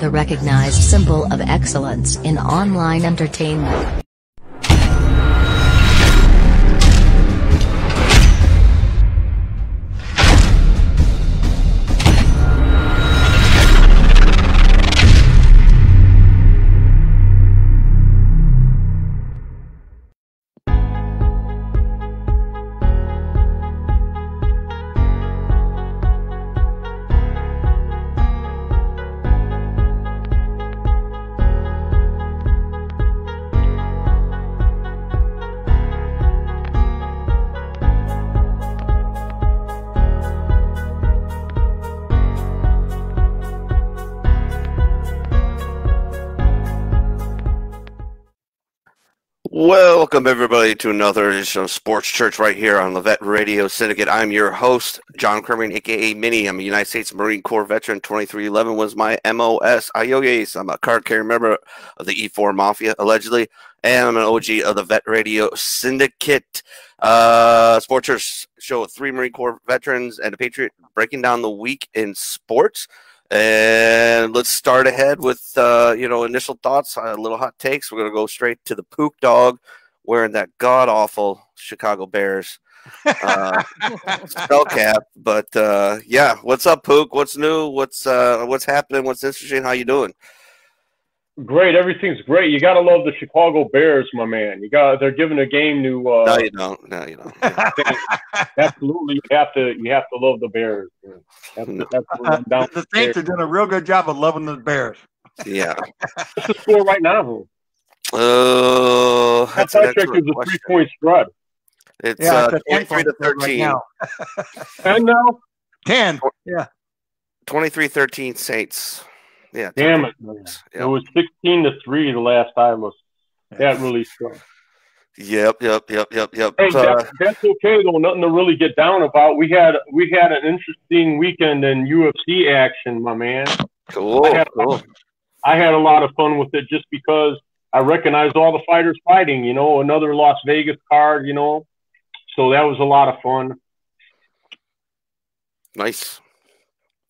The recognized symbol of excellence in online entertainment. Welcome, everybody, to another edition of Sports Church right here on Levet Radio Syndicate. I'm your host, John Kerman, aka Mini. I'm a United States Marine Corps veteran. 2311 was my MOS. Ayoyes. I'm a card carrying member of the E4 Mafia, allegedly, and I'm an OG of the Vet Radio Syndicate. Uh, Sports Church show three Marine Corps veterans and a Patriot breaking down the week in sports. And let's start ahead with uh, you know initial thoughts, a little hot takes. We're gonna go straight to the Pook Dog wearing that god awful Chicago Bears uh, spell cap. But uh, yeah, what's up, Pook? What's new? What's uh, what's happening? What's interesting? How you doing? Great, everything's great. You gotta love the Chicago Bears, my man. You got they're giving a game to. Uh, no, you don't. No, you don't. absolutely, you have to. You have to love the Bears. That's, that's the Saints are doing a real good job of loving the Bears. Yeah. What's the score right now? Oh, uh, that's that is a three point spread. It's yeah, uh, 23 to 13. Right now. 10 now? 10. Yeah. 23 13 Saints. Yeah. Damn it. Man. Yep. It was 16 to 3 the last time. Was, that really sucked. Yep, yep, yep, yep, yep. Hey, uh, that's, that's okay though. Nothing to really get down about. We had we had an interesting weekend in UFC action, my man. Cool, I had, cool. I had a lot of fun with it just because I recognized all the fighters fighting. You know, another Las Vegas card. You know, so that was a lot of fun. Nice.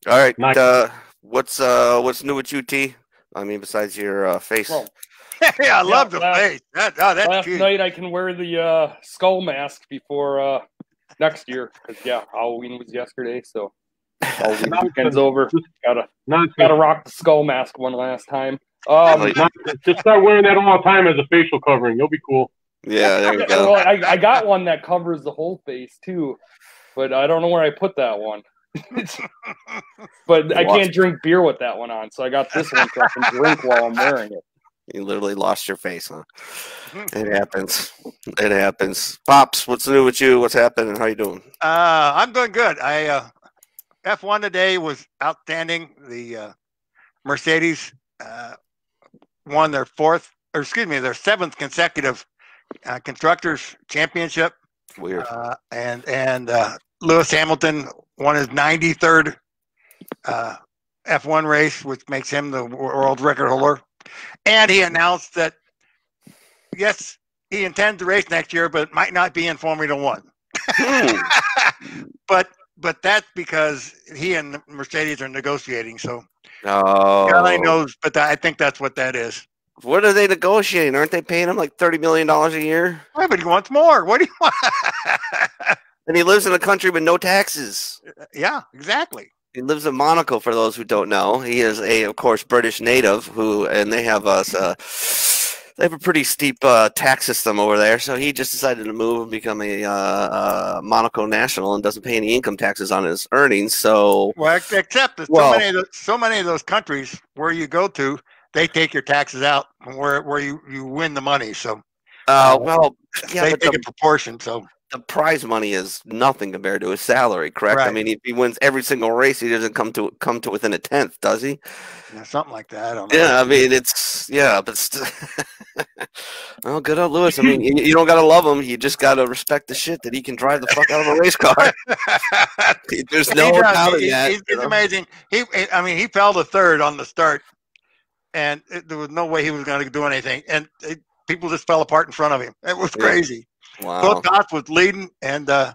All right. Nice. Uh, what's uh what's new with you, T? I mean, besides your uh, face. Well, yeah, I love the last, face. That, oh, that's last cute. night I can wear the uh, skull mask before uh, next year because yeah, Halloween was yesterday, so Halloween weekend's over. Gotta gotta rock the skull mask one last time. Um, just start wearing that all the time as a facial covering. You'll be cool. Yeah, there you go. Well, I, I got one that covers the whole face too, but I don't know where I put that one. but I can't drink beer with that one on, so I got this one so I can drink while I'm wearing it. You literally lost your face, huh? It happens. It happens. Pops, what's new with you? What's happening? How you doing? Uh, I'm doing good. I uh, F1 today was outstanding. The uh, Mercedes uh, won their fourth, or excuse me, their seventh consecutive uh, constructors championship. Weird. Uh, and and uh, Lewis Hamilton won his 93rd uh, F1 race, which makes him the world record holder. And he announced that yes, he intends to race next year, but it might not be in Formula One. Hmm. but but that's because he and Mercedes are negotiating. So oh. God only knows, but I think that's what that is. What are they negotiating? Aren't they paying him like thirty million dollars a year? Yeah, but he wants more. What do you want? and he lives in a country with no taxes. Yeah, exactly. He lives in Monaco. For those who don't know, he is a, of course, British native who, and they have us. Uh, they have a pretty steep uh, tax system over there. So he just decided to move and become a uh, uh, Monaco national and doesn't pay any income taxes on his earnings. So well, except that well, so many of those, so many of those countries where you go to, they take your taxes out where where you you win the money. So uh, well, yeah, they take the, a proportion. So the prize money is nothing compared to his salary, correct? Right. I mean, if he wins every single race, he doesn't come to come to within a tenth, does he? Yeah, something like that. I don't know. Yeah, I mean, it's yeah, but st- well, good old Lewis. I mean, you, you don't gotta love him. You just gotta respect the shit that he can drive the fuck out of a race car. There's no doubt he, that. He's, he's amazing. He, I mean, he fell to third on the start, and it, there was no way he was going to do anything, and it, people just fell apart in front of him. It was crazy. Wow. Bottas was leading, and uh,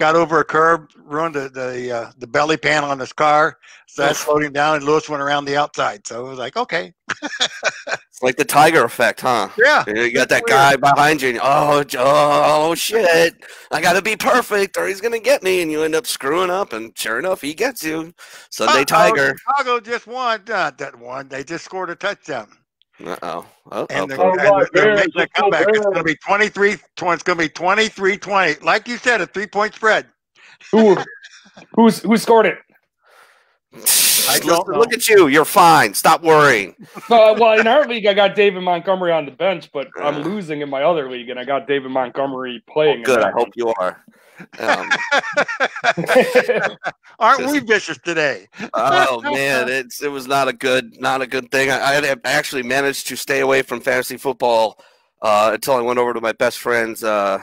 got over a curb, ruined the the, uh, the belly pan on his car. So that's floating down, and Lewis went around the outside. So it was like, okay. it's like the tiger effect, huh? Yeah. You got that guy behind you, and oh, oh shit! I got to be perfect, or he's gonna get me, and you end up screwing up. And sure enough, he gets you. Sunday Uh-oh, Tiger. Chicago just won. Not that one. They just scored a touchdown. Uh oh. Uh And they're, All and right, they're making a let's comeback. It's going to be 23 20. It's going to be 23 20. Like you said, a three point spread. Who who's who scored it? I don't know. look at you. You're fine. Stop worrying. Uh, well, in our league, I got David Montgomery on the bench, but I'm losing in my other league, and I got David Montgomery playing. in Good. I that hope you are. Um. Aren't we vicious today? oh man, it's it was not a good not a good thing. I, I actually managed to stay away from fantasy football uh, until I went over to my best friend's uh,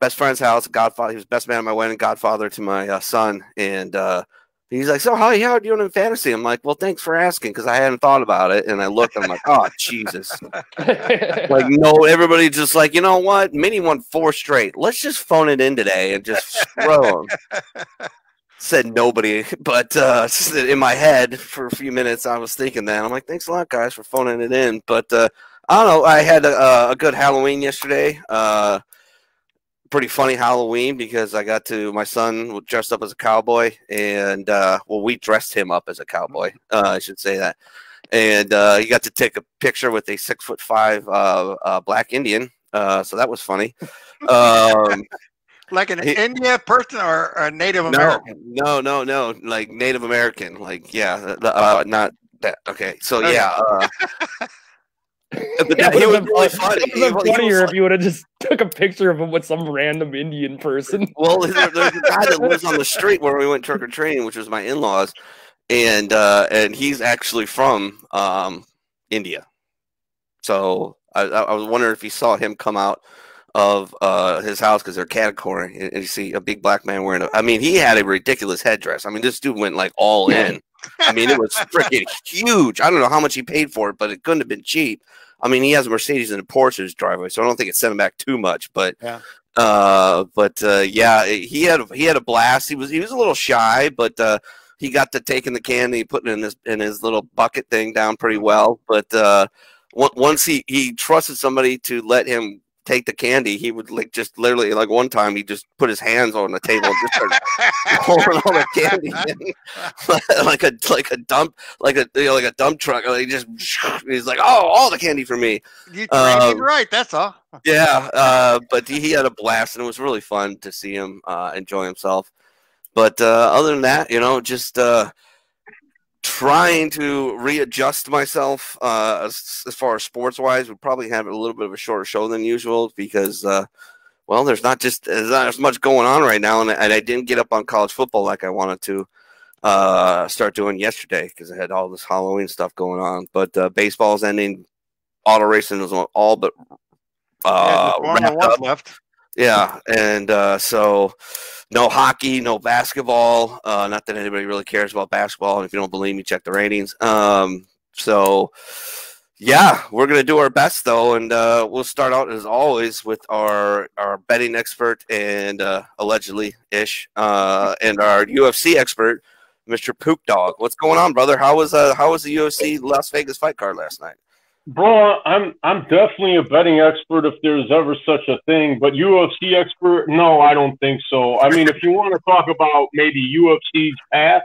best friend's house. Godfather, he was best man at my wedding, godfather to my uh, son, and uh, he's like, "So how how are you doing in fantasy?" I'm like, "Well, thanks for asking," because I hadn't thought about it, and I looked, I'm like, "Oh Jesus." Like no, everybody just like you know what? Mini won four straight. Let's just phone it in today and just screw 'em." Said nobody, but uh, in my head for a few minutes, I was thinking that. I'm like, thanks a lot, guys, for phoning it in. But uh, I don't know. I had a, a good Halloween yesterday. Uh, pretty funny Halloween because I got to my son dressed up as a cowboy, and uh, well, we dressed him up as a cowboy. Uh, I should say that and uh, he got to take a picture with a six foot five uh, uh, black Indian. Uh, so that was funny. Um, Like an He- India person or a Native no, American? no, no, no, like Native American. Like, yeah, uh, not that. Okay, so yeah. Yeah, it would've really been- funny. it would've was- been he funnier if you would have just took a picture of him with some random Indian person. Well, there, there's a guy that lives on the street where we went trick or treating, which was my in-laws, and uh, and he's actually from um, India. So I, I I was wondering if you saw him come out of uh, his house because they're category, and, and you see a big black man wearing a. I mean, he had a ridiculous headdress. I mean, this dude went like all in. I mean, it was freaking huge. I don't know how much he paid for it, but it couldn't have been cheap. I mean, he has a Mercedes and a Porsche in his driveway, so I don't think it sent him back too much. But Yeah. uh, but uh, yeah, he had he had a blast. He was he was a little shy, but uh, he got to taking the candy, putting it in his in his little bucket thing down pretty well. But uh, on- once he he trusted somebody to let him take the candy, he would like just literally like one time he just put his hands on the table and just started pouring all the candy in, like a like a dump like a you know, like a dump truck. Like he just he's like, oh, all the candy for me. You Um, right. That's all. Yeah, uh, but he, he had a blast, and it was really fun to see him uh, enjoy himself. But uh, other than that, you know, just uh, trying to readjust myself uh, as, as far as sports wise. We probably have a little bit of a shorter show than usual because, uh, well, there's not just there's not as much going on right now, and, and I didn't get up on college football like I wanted to uh, start doing yesterday because I had all this Halloween stuff going on. But uh, baseball's ending. Auto racing is all but yeah, uh, wrapped up. left. Yeah, and uh, so no hockey, no basketball. Uh, not that anybody really cares about basketball. And if you don't believe me, check the ratings. Um, so yeah, we're gonna do our best though, and uh, we'll start out as always with our our betting expert and uh, allegedly ish, uh, and our UFC expert, Mr. Pook Dog. What's going on, brother? How was uh, how was the UFC Las Vegas fight card last night? Bro, I'm I'm definitely a betting expert if there's ever such a thing, but UFC expert, no, I don't think so. I mean, if you want to talk about maybe UFC's path,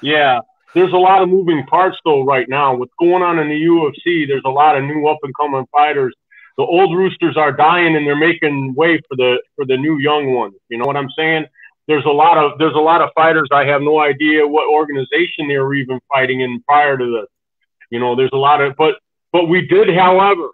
yeah, there's a lot of moving parts though right now. What's going on in the UFC? There's a lot of new up and coming fighters. The old roosters are dying and they're making way for the for the new young ones. You know what I'm saying? There's a lot of there's a lot of fighters I have no idea what organization they were even fighting in prior to this. You know, there's a lot of but but we did, however,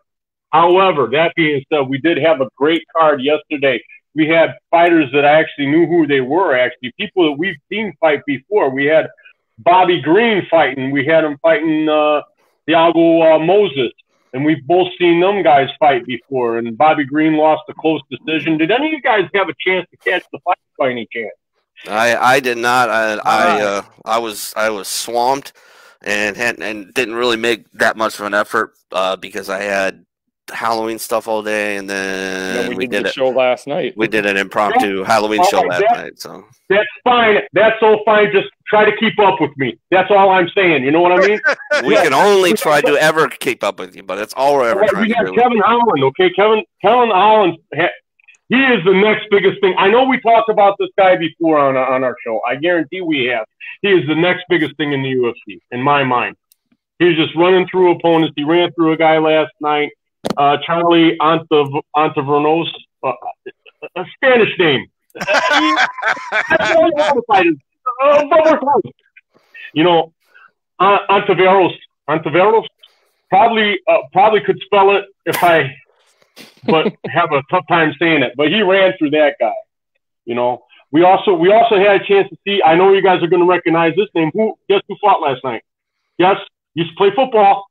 however, that being said, we did have a great card yesterday. We had fighters that I actually knew who they were, actually, people that we've seen fight before. We had Bobby Green fighting. We had him fighting uh, Thiago uh, Moisés. And we've both seen them guys fight before. And Bobby Green lost a close decision. Did any of you guys have a chance to catch the fight by any chance? I I did not. I I uh, I was I was swamped and had and didn't really make that much of an effort uh, because I had Halloween stuff all day, and then, And then we, we did, did the show last night. We did an impromptu Halloween all show right, last night. So That's fine. That's so fine. Just try to keep up with me. That's all I'm saying. You know what I mean? we Yeah. can only try to ever keep up with you, but it's all we're ever Right, trying we do. Kevin Holland. Okay, Kevin Kevin Holland. He is the next biggest thing. I know we talked about this guy before on on our show. I guarantee we have. He is the next biggest thing in the UFC in my mind. He's just running through opponents. He ran through a guy last night, uh, Charlie Antav- Antavernos, uh, a Spanish name. You uh, know, uh, Antaveros, Antaveros, probably uh, probably could spell it if I, but have a tough time saying it. But he ran through that guy. You know, we also we also had a chance to see. I know you guys are going to recognize this name. Who guess who fought last night? Yes, used to play football.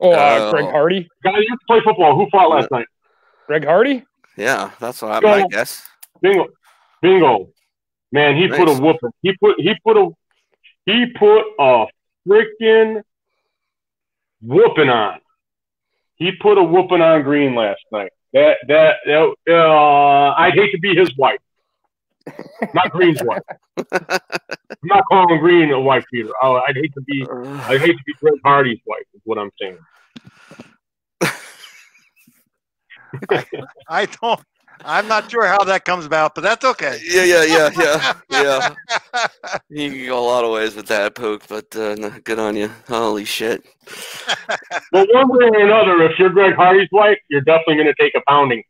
oh, uh, Oh. Greg Hardy. Guy used to play football. Who fought last night? Greg Hardy. Yeah, that's what I Go. might guess. Bingo, bingo. Man, he put a Nice. whooping. He put he put a he put a freaking whooping on. He put a whooping on Greene last night. That that, that uh, I'd hate to be his wife, not Greene's wife. I'm not calling Greene a wife beater. Oh, I'd hate to be I'd hate to be Greg Hardy's wife. Is what I'm saying. I don't. I'm not sure how that comes about, but that's okay. Yeah, yeah, yeah, yeah, yeah. You can go a lot of ways with that poke, but uh, no, good on you. Holy shit! But one way or another, if you're Greg Hardy's wife, you're definitely going to take a pounding.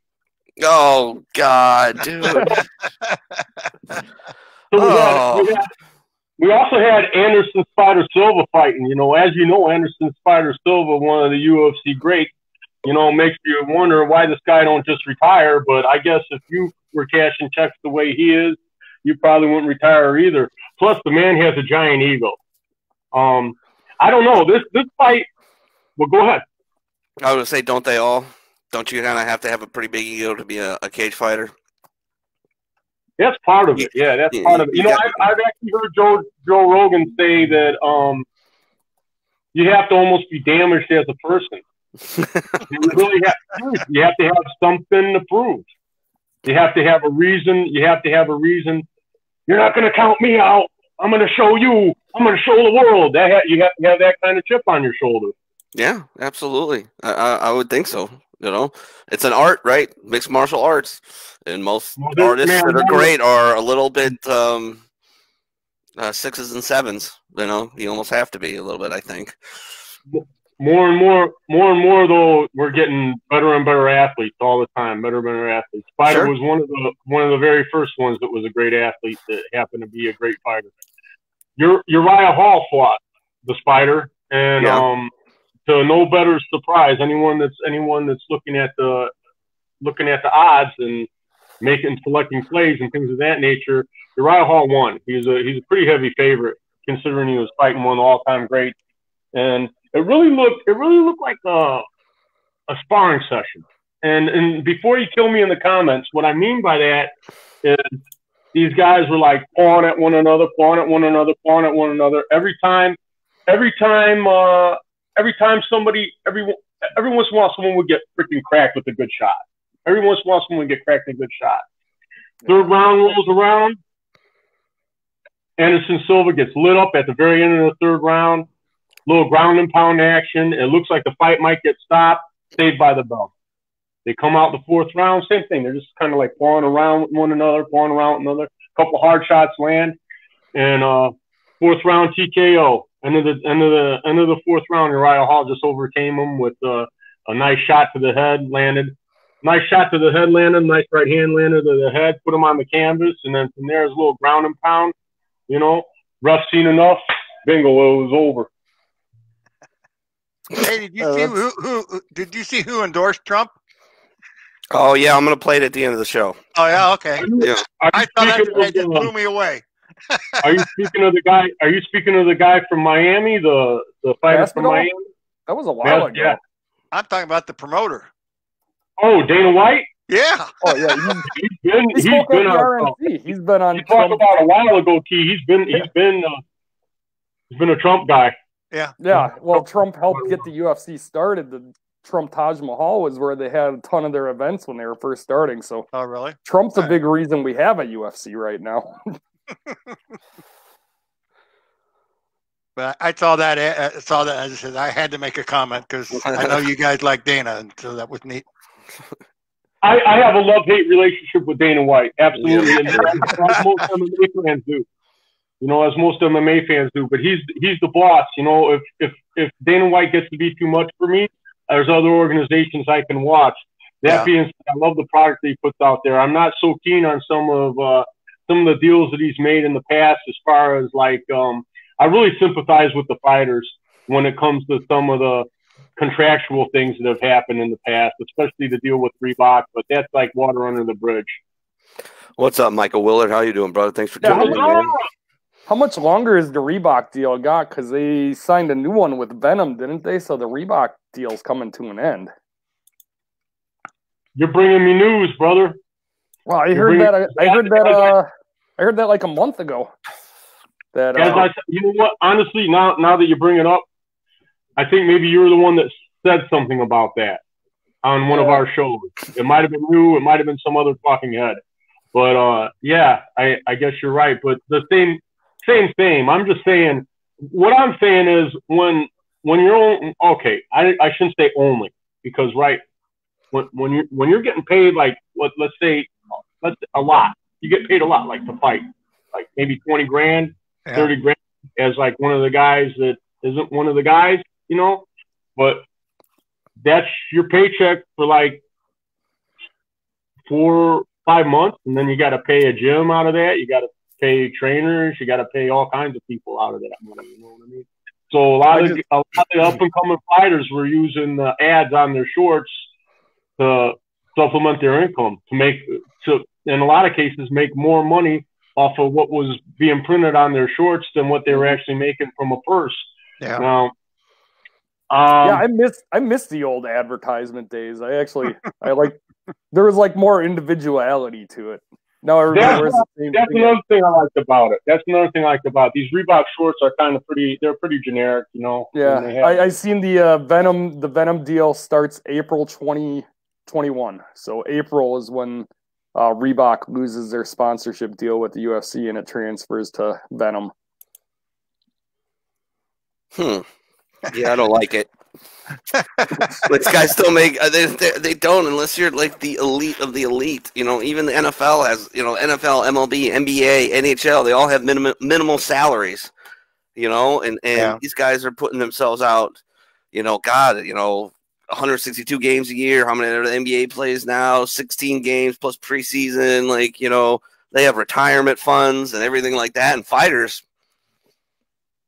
Oh God, dude. So we, had, Oh. we, had, we also had Anderson Spider Silva fighting. You know, as you know, Anderson Spider Silva, one of the UFC greats. You know, makes you wonder why this guy don't just retire. But I guess if you were cashing checks the way he is, you probably wouldn't retire either. Plus, the man has a giant ego. Um, I don't know this this fight. Well, go ahead. I would say, don't they all? Don't you kind of have to have a pretty big ego to be a, a cage fighter? That's part of it. Yeah, that's Yeah, part of it. you You know, I've, I've actually heard Joe Joe Rogan say that um, you have to almost be damaged as a person. You really have. You have to have something to prove. You have to have a reason. You have to have a reason. You're not going to count me out. I'm going to show you. I'm going to show the world. That ha- you have to have that kind of chip on your shoulder. Yeah, absolutely. I, I, I would think so. You know, it's an art, right? Mixed martial arts, and most Well, artists man- that are great are a little bit um, uh, sixes and sevens. You know, you almost have to be a little bit. I think. More and more, more and more though, we're getting better and better athletes all the time. Better and better athletes. Spider Sure. was one of the one of the very first ones that was a great athlete that happened to be a great fighter. Ur- Uriah Hall fought the Spider, and Yeah. um, to no better surprise, anyone that's anyone that's looking at the looking at the odds and making selecting plays and things of that nature, Uriah Hall won. He's a he's a pretty heavy favorite considering he was fighting one of the all time greats, and it really looked it really looked like a a sparring session. And and before you kill me in the comments, what I mean by that is these guys were like pawing at one another, pawing at one another, pawing at one another. Every time, every time, uh, every time somebody, every every once in a while, someone would get freaking cracked with a good shot. Every once in a while, someone would get cracked with a good shot. Third round rolls around. Anderson Silva gets lit up at the very end of the third round. Little ground and pound action. It looks like the fight might get stopped. Saved by the bell. They come out the fourth round, same thing. They're just kind of like pawing around with one another, pawing around with another. couple hard shots land, and uh, fourth round TKO. End of the end of the end of the fourth round, Uriah Hall just overcame him with uh, a nice shot to the head, landed. Nice shot to the head, landed. Nice right hand landed to the head, put him on the canvas, and then from there is a little ground and pound. You know, rough seen enough. Bingo, it was over. Hey, did you Oh, see who, who? who- Did you see who endorsed Trump? Oh yeah, I'm gonna play it at the end of the show. Oh yeah, okay. Yeah. I thought that, speaking that just uh, blew me away. Are you speaking of the guy? Are you speaking of the guy from Miami, the the fighter from Miami? That was a while Yeah, ago. yeah. I'm talking about the promoter. Oh, Dana White. Yeah. Oh yeah, he's, He's been he he's been on. RNC. He's been on. You talked about a while ago, T. He's been he's been uh, he's been a Trump guy. Yeah, Yeah. well, Trump helped get the UFC started. The Trump Taj Mahal was where they had a ton of their events when they were first starting. So, oh really? Trump's a big reason we have a UFC right now. but I saw that. I saw that. I said I had to make a comment because I know you guys like Dana, and so that was neat. I, I have a love hate relationship with Dana White, absolutely, yeah. and most MMA fans do. You know, as most of MMA fans do. But he's he's the boss. You know, if if if Dana White gets to be too much for me, there's other organizations I can watch. That yeah. being said, I love the product that he puts out there. I'm not so keen on some of uh, some of the deals that he's made in the past, as far as like um, I really sympathize with the fighters when it comes to some of the contractual things that have happened in the past, especially the deal with Reebok. But that's like water under the bridge. What's up, Michael Willard? How you doing, brother? Thanks for tuning yeah, in. How much longer is the Reebok deal got? Because they signed a new one with Venum, didn't they? So the Reebok deal's coming to an end. You're bringing me news, brother. Well, I You're heard that. I, I heard that. Uh, I heard that like a month ago. That uh, I, you know what? Honestly, now now that you bring it up, I think maybe you were the one that said something about that on one yeah. of our shows. It might have been you. It might have been some other talking head. But uh, yeah, I, I guess you're right. But the same same same. I'm just saying. What I'm saying is when when you're on, okay, I, I shouldn't say only because right when when you're when you're getting paid like what let's say let's a lot you get paid a lot like to fight like maybe 20 grand yeah. 30 grand as like one of the guys that isn't one of the guys you know but that's your paycheck for like four five months and then you got to pay a gym out of that you got to pay trainers, you got to pay all kinds of people out of that money. You know what I mean? So a lot of a lot of up and coming fighters were using the ads on their shorts to supplement their income to make to in a lot of cases make more money off of what was being printed on their shorts than what they were actually making from a purse. Yeah. Now, um, yeah, I miss I miss the old advertisement days. I actually I like there was like more individuality to it. No, everybody that's, wears the same That's thing. another thing I liked about it. That's another thing I liked about it. these Reebok shorts are kind of pretty. They're pretty generic, you know. Yeah, I, I seen the uh, Venum. The Venum deal starts April twenty twenty one. So April is when uh, Reebok loses their sponsorship deal with the UFC and it transfers to Venum. Hmm. Yeah, I don't like it. These guys still make uh, they, they, they don't unless you're like the elite of the elite. You know, even the NFL has you know NFL, MLB, NBA, NHL. They all have minimum minimal salaries. You know, and and yeah. these guys are putting themselves out. You know, God, you know, 162 games a year. How many the NBA plays now? 16 games plus preseason. Like you know, they have retirement funds and everything like that. And fighters,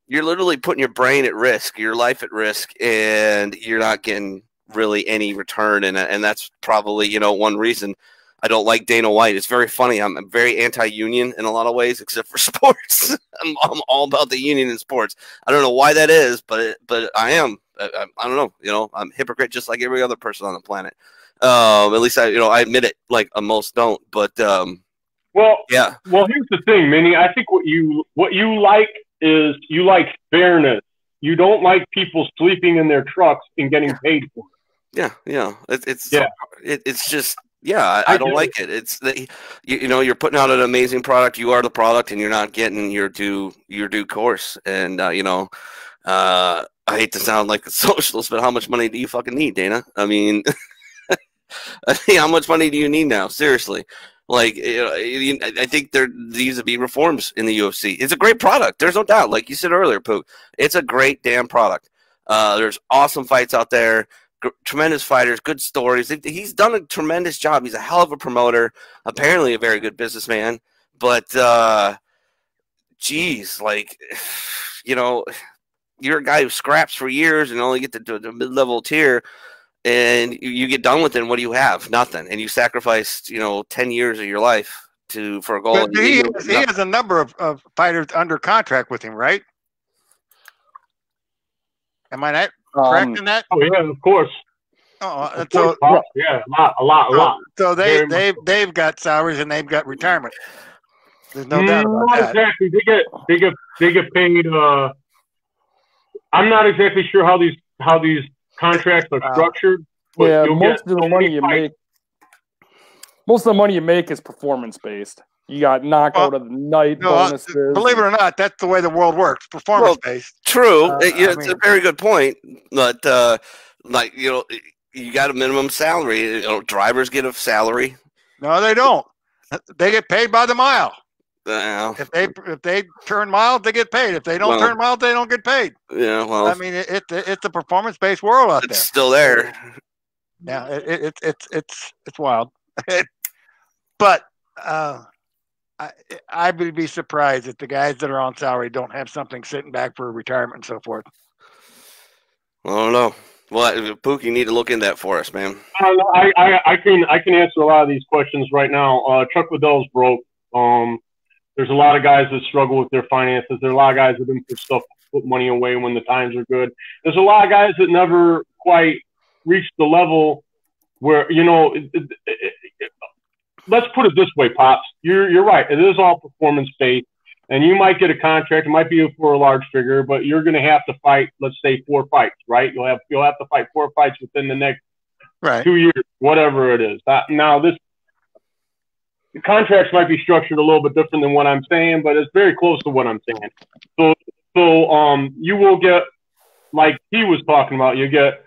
you're literally putting your brain at risk, your life at risk, and you're not getting really any return it. And that's probably, you know, one reason I don't like Dana White. It's very funny. I'm, I'm very anti-union in a lot of ways, except for sports. I'm, I'm, all about the union in sports. I don't know why that is, but but I am. I, I, don't know. You know, I'm hypocrite just like every other person on the planet. Um, at least I, you know, I admit it. Like uh, most don't, but um, well, yeah. Well, here's the thing, Minnie. I think what you what you like is you like fairness. You don't like people sleeping in their trucks and getting paid for it. Yeah, yeah. It, it's yeah. It, it's just yeah. I, I, I don't like it. It's the, you, you know you're putting out an amazing product. You are the product, and you're not getting your due your due course. And uh, you know, uh, I hate to sound like a socialist, but how much money do you fucking need, Dana? I mean, how much money do you need now? Seriously. Like, you know, I think there needs to be reforms in the UFC. It's a great product. There's no doubt. Like you said earlier, Pook, it's a great damn product. Uh, there's awesome fights out there, tremendous fighters, good stories. He's done a tremendous job. He's a hell of a promoter. Apparently, a very good businessman. But, uh, geez, like, you know, you're a guy who scraps for years and only get to the mid-level tier and you get done with it and what do you have nothing and you sacrificed you know 10 years of your life to for a goal he, has, he has a number of, of fighters under contract with him right am i not correct um, in that oh yeah of course Oh, of so course, yeah, a lot, a lot, a lot. So they they've they've got salaries and they've got retirement. There's no doubt about not that. Exactly, they get they get they get paid. Uh, I'm not exactly sure how these how these contracts are uh, structured. yeah, most of the money you fights. make, most of the money you make is performance based. You got knockout well, of the night no, uh. Believe it or not, that's the way the world works. Performance based. True, uh, it, it's mean, a very good point. But uh, like you know, you got a minimum salary. You know, drivers get a salary. No, they don't. They get paid by the mile. Uh, if they if they turn mild, they get paid. If they don't well, turn mild, they don't get paid. Yeah, well, I mean, it, it it's a performance based world out it's there. It's still there. Yeah, it, it, it's it's it's wild. but uh, I I would be surprised if the guys that are on salary don't have something sitting back for retirement and so forth. I don't know. Well, Pookie, you need to look in that for us, man. I, I, I can I can answer a lot of these questions right now. Uh, Chuck Liddell's broke. Um, there's a lot of guys that struggle with their finances. There are a lot of guys that didn't put stuff put money away when the times are good. There's a lot of guys that never quite reached the level where you know. It, it, it, let's put it this way, pops. You're you're right. It is all performance based and you might get a contract. It might be for a large figure, but you're going to have to fight, let's say, four fights, right? You'll have you'll have to fight four fights within the next right. two years, whatever it is. Now, this the contracts might be structured a little bit different than what I'm saying, but it's very close to what I'm saying. So, so um, you will get, like he was talking about, you get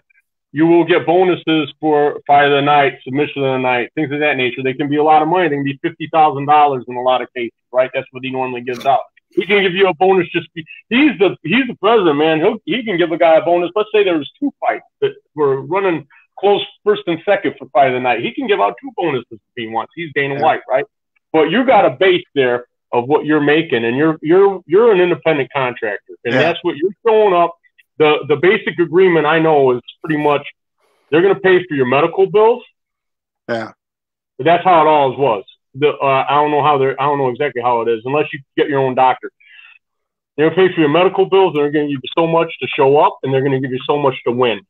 you will get bonuses for fight of the night, submission of the night, things of that nature. They can be a lot of money. They can be fifty thousand dollars in a lot of cases, right? That's what he normally gives out. He can give you a bonus just be, he's the he's the president, man. He'll he can give a guy a bonus. Let's say there was two fights that were running close first and second for fight of the night. He can give out two bonuses if he wants. He's Dana yeah. White, right? But you got a base there of what you're making, and you're you're you're an independent contractor, and yeah. that's what you're showing up the the basic agreement I know is pretty much they're going to pay for your medical bills. Yeah, but that's how it always was. The uh, I don't know how they're I don't know exactly how it is unless you get your own doctor. They're going to pay for your medical bills. They're going to give you so much to show up, and they're going to give you so much to win.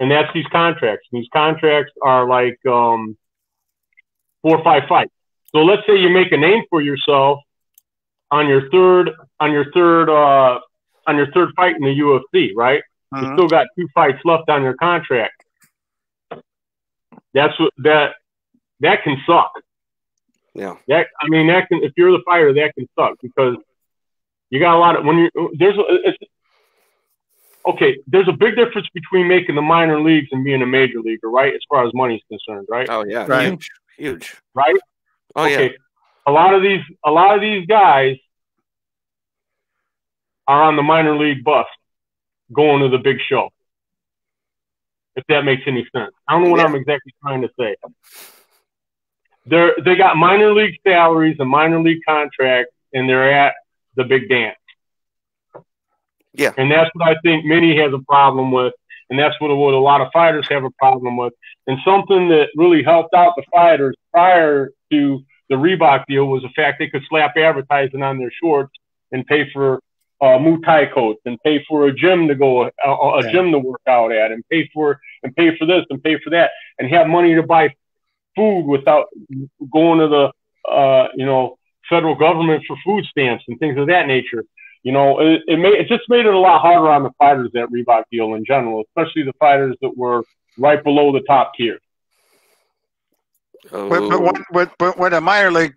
And that's these contracts. These contracts are like um, four or five fights. So let's say you make a name for yourself on your third on your third uh, on your third fight in the UFC, right? Uh-huh. You still got two fights left on your contract. That's what that that can suck. Yeah. That I mean that can if you're the fighter that can suck because you got a lot of when you there's it's okay, there's a big difference between making the minor leagues and being a major leaguer, right? As far as money is concerned, right? Oh yeah, right. huge, huge, right? Oh okay. yeah. A lot of these, a lot of these guys are on the minor league bus going to the big show. If that makes any sense. I don't know what yeah. I'm exactly trying to say. They're they got minor league salaries and minor league contracts and they're at the big dance. Yeah. And that's what I think many has a problem with. And that's what, what a lot of fighters have a problem with. And something that really helped out the fighters prior to the Reebok deal was the fact they could slap advertising on their shorts and pay for uh, Muay Thai coach and pay for a gym to go, a, a yeah. gym to work out at, and pay for and pay for this and pay for that, and have money to buy food without going to the, uh, you know, federal government for food stamps and things of that nature. You know, it, it made it just made it a lot harder on the fighters that Reebok deal in general, especially the fighters that were right below the top tier. Oh. But, but, when, but, but when a minor league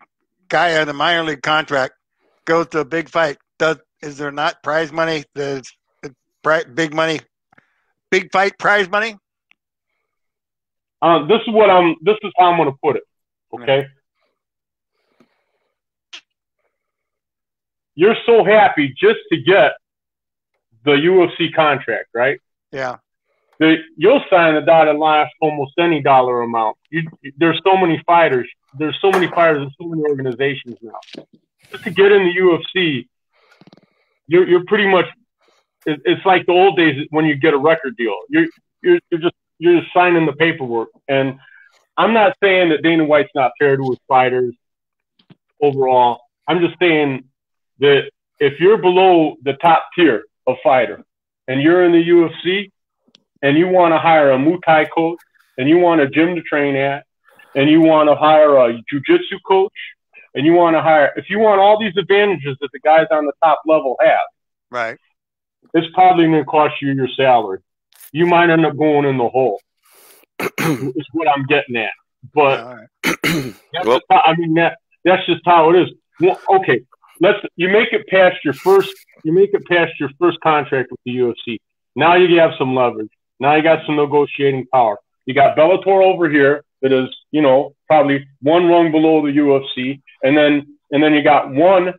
guy on a minor league contract goes to a big fight, does is there not prize money? The, the big money, big fight prize money? Uh, this is what I'm. This is how I'm going to put it. Okay. You're so happy just to get the UFC contract, right? Yeah. The, you'll sign a dotted line for almost any dollar amount. You, there's so many fighters. There's so many fighters and so many organizations now. Just to get in the UFC, you're you're pretty much it's like the old days when you get a record deal. You're you're, you're just you're just signing the paperwork. And I'm not saying that Dana White's not fair to his fighters overall. I'm just saying that if you're below the top tier of fighter and you're in the UFC and you want to hire a Muay Thai coach and you want a gym to train at and you want to hire a jiu-jitsu coach and you want to hire, if you want all these advantages that the guys on the top level have, right? It's probably going to cost you your salary. You might end up going in the hole. is what I'm getting at. But right. well, how, I mean that that's just how it is. Well, okay, let's you make it past your first you make it past your first contract with the UFC. Now you have some leverage. Now you got some negotiating power. You got Bellator over here that is, you know, probably one rung below the UFC, and then and then you got one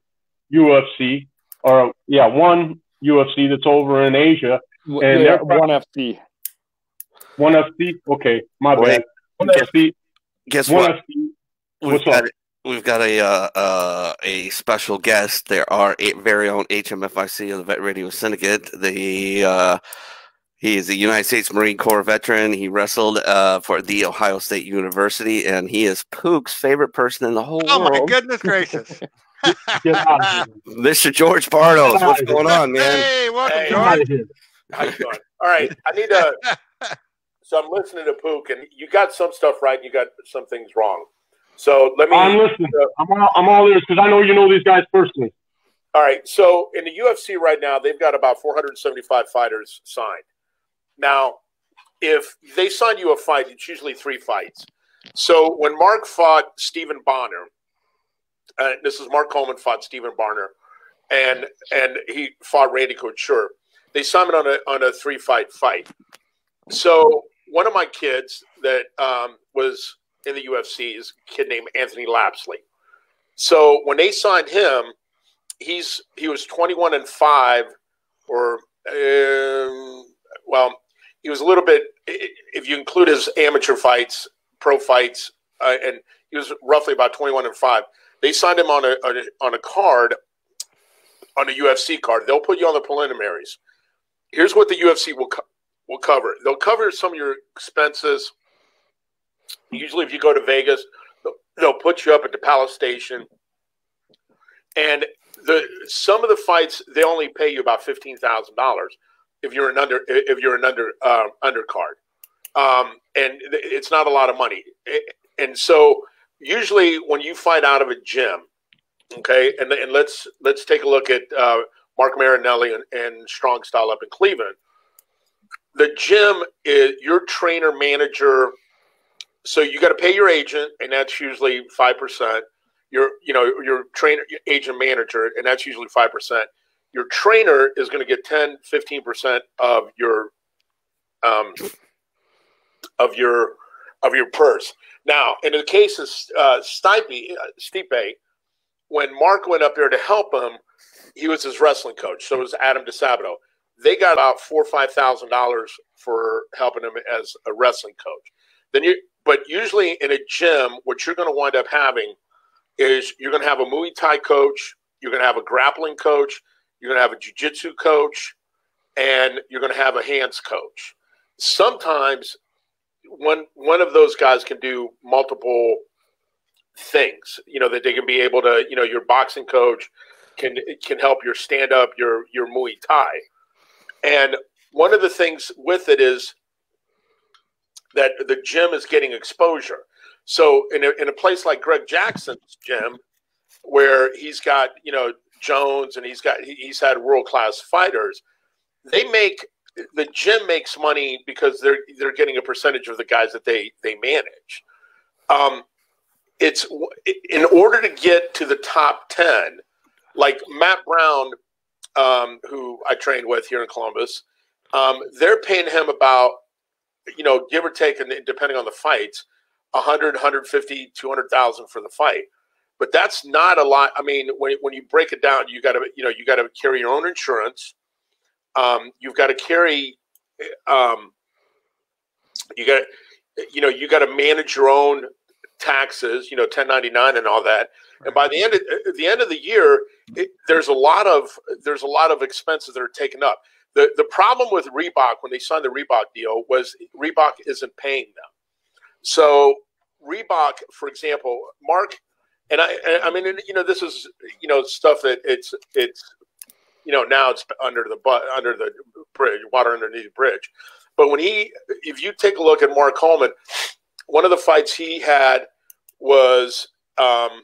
UFC or yeah, one UFC that's over in Asia, and yeah, one FC. One FC. Okay, my bad. One guess, FC. Guess one what? FC. We've got, we've got a uh, uh, a special guest. There are a very own HMFIC of the Vet Radio Syndicate. The uh, he is a United States Marine Corps veteran. He wrestled uh, for the Ohio State University, and he is Pook's favorite person in the whole oh world. Oh my goodness gracious! Mr. George Bartos, what's going on, man? Hey, welcome, hey, George. How you doing? All right, I need to. So I'm listening to Pook, and you got some stuff right, and you got some things wrong. So let me. I'm listening. Uh, I'm all, I'm all ears because I know you know these guys personally. All right. So in the UFC right now, they've got about 475 fighters signed. Now, if they sign you a fight, it's usually three fights. So when Mark fought Stephan Bonnar, uh, this is Mark Coleman fought Stephan Bonnar, and and he fought Randy Couture. They signed him on a on a three fight fight. So one of my kids that um, was in the UFC is a kid named Anthony Lapsley. So when they signed him, he's he was 21 and five, or um, well, he was a little bit. If you include his amateur fights, pro fights, uh, and he was roughly about 21 and five. They signed him on a, on a, on a card, on a UFC card. They'll put you on the preliminaries. Here's what the UFC will co- will cover. They'll cover some of your expenses. Usually, if you go to Vegas, they'll, put you up at the Palace Station, and the some of the fights they only pay you about fifteen thousand dollars if you're an under if you're an under uh, undercard, um, and it's not a lot of money. And so usually when you fight out of a gym, okay, and and let's let's take a look at uh, Mark Marinelli and, and Strong Style up in Cleveland. The gym is your trainer manager. So you got to pay your agent, and that's usually five percent. Your you know your trainer your agent manager, and that's usually five percent. Your trainer is going to get 10 15% of your um, of your of your purse. Now in the case of uh, Stipe, uh, Stipe when Mark went up there to help him he was his wrestling coach. So it was Adam DeSabato. They got about four or five thousand dollars for helping him as a wrestling coach. Then you but usually in a gym what you're going to wind up having is you're going to have a Muay Thai coach you're going to have a grappling coach you're going to have a jiu-jitsu coach, and you're going to have a hands coach. Sometimes one one of those guys can do multiple things. You know that they can be able to. You know, your boxing coach can can help your stand up, your your Muay Thai, and one of the things with it is that the gym is getting exposure. So in a, in a place like Greg Jackson's gym, where he's got you know Jones and he's got he's had world class fighters. They make the gym makes money because they're they're getting a percentage of the guys that they they manage. Um, it's in order to get to the top ten, like Matt Brown, um, who I trained with here in Columbus. Um, they're paying him about, you know, give or take, and depending on the fights, 100, 150, 200,000 for the fight but that's not a lot. I mean, when, when you break it down, you got to you know you got to carry your own insurance. Um, you've got to carry, um, you got you know you got to manage your own taxes, you know, 1099 and all that. And by the end of the end of the year, it, there's a lot of there's a lot of expenses that are taken up. The the problem with Reebok when they signed the Reebok deal was Reebok isn't paying them. So Reebok, for example, Mark and I, I mean, you know, this is, you know, stuff that it's, it's, you know, now it's under the but under the bridge, water underneath the bridge. But when he, if you take a look at Mark Coleman, one of the fights he had was um,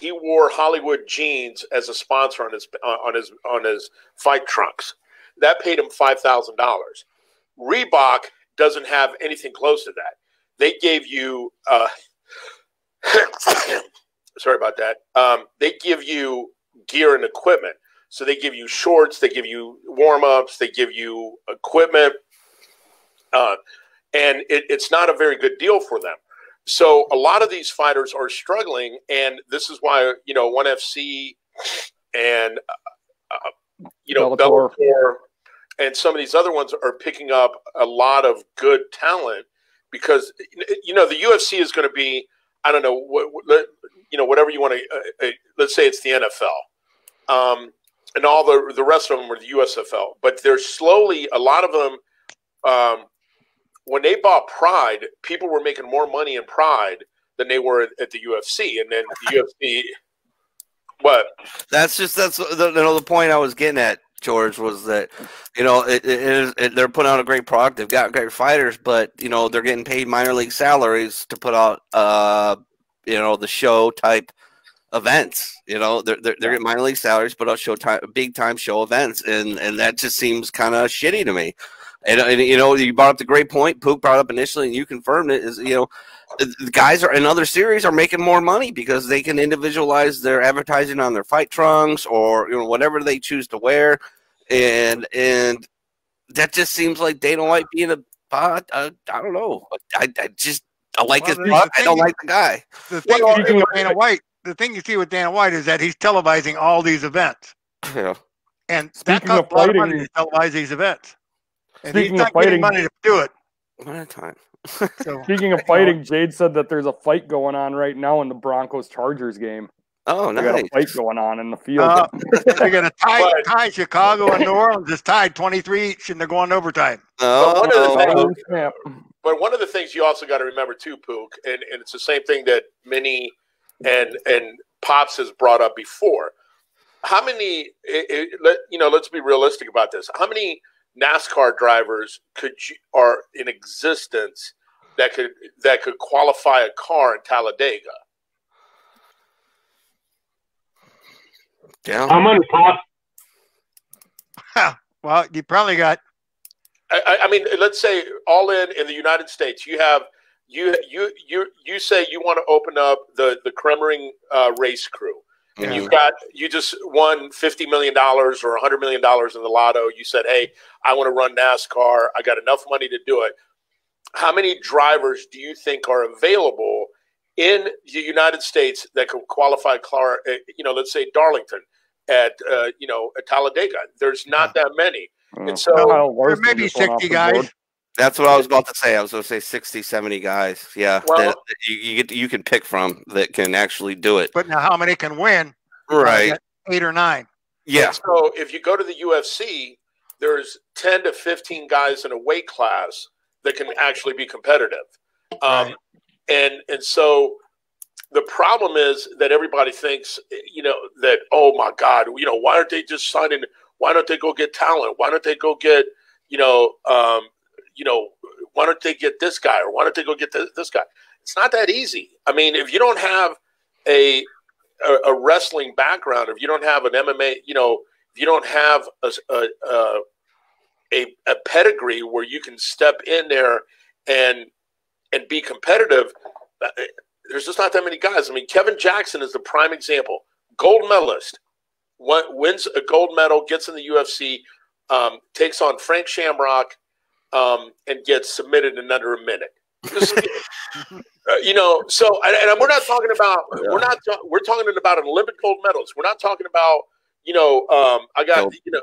he wore Hollywood jeans as a sponsor on his on his on his fight trunks. That paid him five thousand dollars. Reebok doesn't have anything close to that. They gave you, uh, sorry about that. Um, they give you gear and equipment. So they give you shorts, they give you warm ups, they give you equipment, uh, and it, it's not a very good deal for them. So a lot of these fighters are struggling, and this is why you know ONE FC and uh, you know Bellator. Bellator and some of these other ones are picking up a lot of good talent because you know the UFC is going to be I don't know what, what you know whatever you want to uh, uh, let's say it's the NFL um, and all the the rest of them are the USFL but there's slowly a lot of them um, when they bought Pride people were making more money in Pride than they were at the UFC and then the UFC what that's just that's the, you know, the point I was getting at George, was that you know it, it, it, they're putting out a great product. They've got great fighters, but you know they're getting paid minor league salaries to put out uh you know the show type events. You know they're they're, they're getting minor league salaries, but out show time big time show events, and and that just seems kind of shitty to me. And, and, you know, you brought up the great point. Pook brought up initially, and you confirmed it. Is you know, the guys are in other series are making more money because they can individualize their advertising on their fight trunks or you know whatever they choose to wear, and and that just seems like Dana White being a uh, uh, I don't know. I, I just I like well, his. I don't like the guy. The thing well, you see with Dana White, the thing you see with Dana White is that he's televising all these events. Yeah. And Speaking that costs a lot of money to televise these events. And Speaking he's not of fighting, money to do it. One at a time. so, Speaking of fighting, Jade said that there's a fight going on right now in the Broncos Chargers game. Oh, nice. got a fight going on in the field. Uh, they're going to tie, tie Chicago and New Orleans. It's tied 23 each, and they're going overtime. Oh, but one, of the things, but one of the things you also got to remember too, Pook, and, and it's the same thing that Minnie and and Pops has brought up before. How many? It, it, let you know. Let's be realistic about this. How many NASCAR drivers could you, are in existence that could that could qualify a car in Talladega. Yeah. How many cost? well, you probably got. I, I, mean, let's say all in in the United States, you have you you you you say you want to open up the the Kremmering uh, race crew and yeah. you've got you just won fifty million dollars or hundred million dollars in the lotto. You said, "Hey, I want to run NASCAR. I got enough money to do it." How many drivers do you think are available in the United States that could qualify? Car, eh, you know, let's say Darlington at uh, you know at Talladega. There's not that many, mm. and so there may be sixty guys. That's what I was about to say. I was going to say 60, 70 guys. Yeah, well, that you, you, get, you can pick from that can actually do it. But now, how many can win? Right, eight or nine. Yeah. So if you go to the UFC, there's ten to fifteen guys in a weight class that can actually be competitive, um, right. and and so the problem is that everybody thinks, you know, that oh my God, you know, why aren't they just signing? Why don't they go get talent? Why don't they go get, you know, um, you know, why don't they get this guy or why don't they go get this, this guy? It's not that easy. I mean, if you don't have a, a, a wrestling background, if you don't have an MMA, you know, if you don't have a, a, a, a pedigree where you can step in there and and be competitive, uh, there's just not that many guys. I mean, Kevin Jackson is the prime example. Gold medalist, wins a gold medal, gets in the UFC, um, takes on Frank Shamrock, um, and gets submitted in under a minute. uh, you know, so and, and, we're not talking about yeah. we're not we're talking about an Olympic gold medals. We're not talking about you know um, I got you know.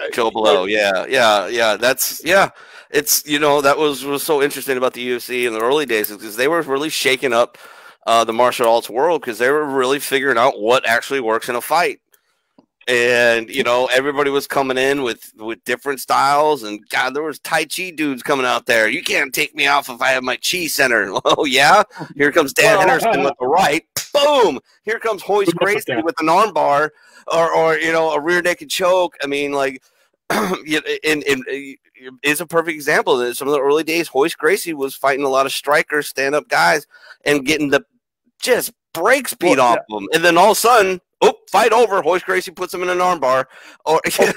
Uh, Joe Blow, yeah, yeah, yeah. That's yeah. It's you know that was was so interesting about the UFC in the early days because they were really shaking up uh, the martial arts world because they were really figuring out what actually works in a fight and you know everybody was coming in with with different styles. And god there was tai chi dudes coming out there. You can't take me off if i have my chi center. Oh yeah? Here comes dan henderson with the right. Boom! Here comes Royce Gracie with an armbar or or you know a rear naked choke. I mean like and, and uh, is a perfect example. That some of the early days Royce Gracie was fighting a lot of strikers stand-up guys and getting the just break speed well, off yeah. them and then all of a sudden fight over. Royce Gracie puts him in an armbar, or oh.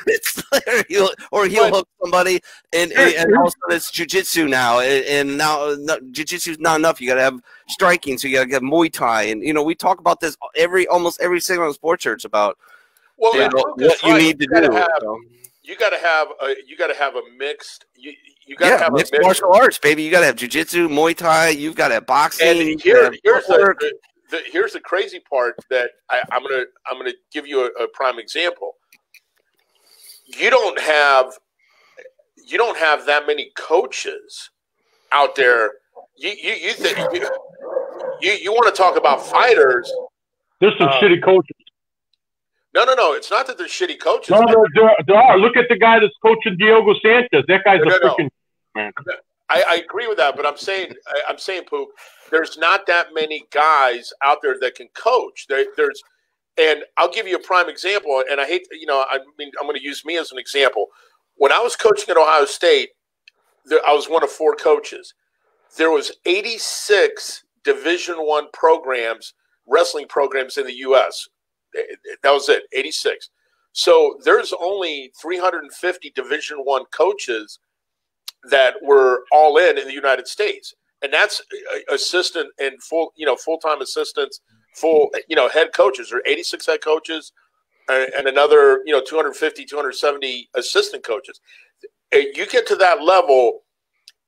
or he'll, or he'll hook somebody, and, and, and all of a sudden it's jujitsu now, and, and now no, jujitsu is not enough. You got to have striking, so you got to get Muay Thai, and you know we talk about this every almost every single sports church about well, you know, what you need to you do. Have, so. You got to have a you got to have a mixed. You, you got to yeah, have mixed a mixed martial arts, baby. You got to have jujitsu, Muay Thai. You've got to have boxing. And here, here's the, the, here's the crazy part that I, am gonna I'm gonna give you a, a prime example. You don't have you don't have that many coaches out there. You you you think you, you, you want to talk about fighters? There's some uh, shitty coaches. No, no, no. It's not that they're shitty coaches. No, there, there, there are. Look at the guy that's coaching Diego Sanchez. That guy's no, a no, freaking no. man. I, I, agree with that, but I'm saying I, am saying, Poop. There's not that many guys out there that can coach. There, there's, and I'll give you a prime example. And I hate, you know, I mean, I'm going to use me as an example. When I was coaching at Ohio State, there, I was one of four coaches. There was 86 Division One programs, wrestling programs in the U.S that was it 86 so there's only 350 division one coaches that were all in in the united states and that's uh, assistant and full you know full-time assistants full you know head coaches. Or 86 head coaches and another you know 250 270 assistant coaches. Uh, you get to that level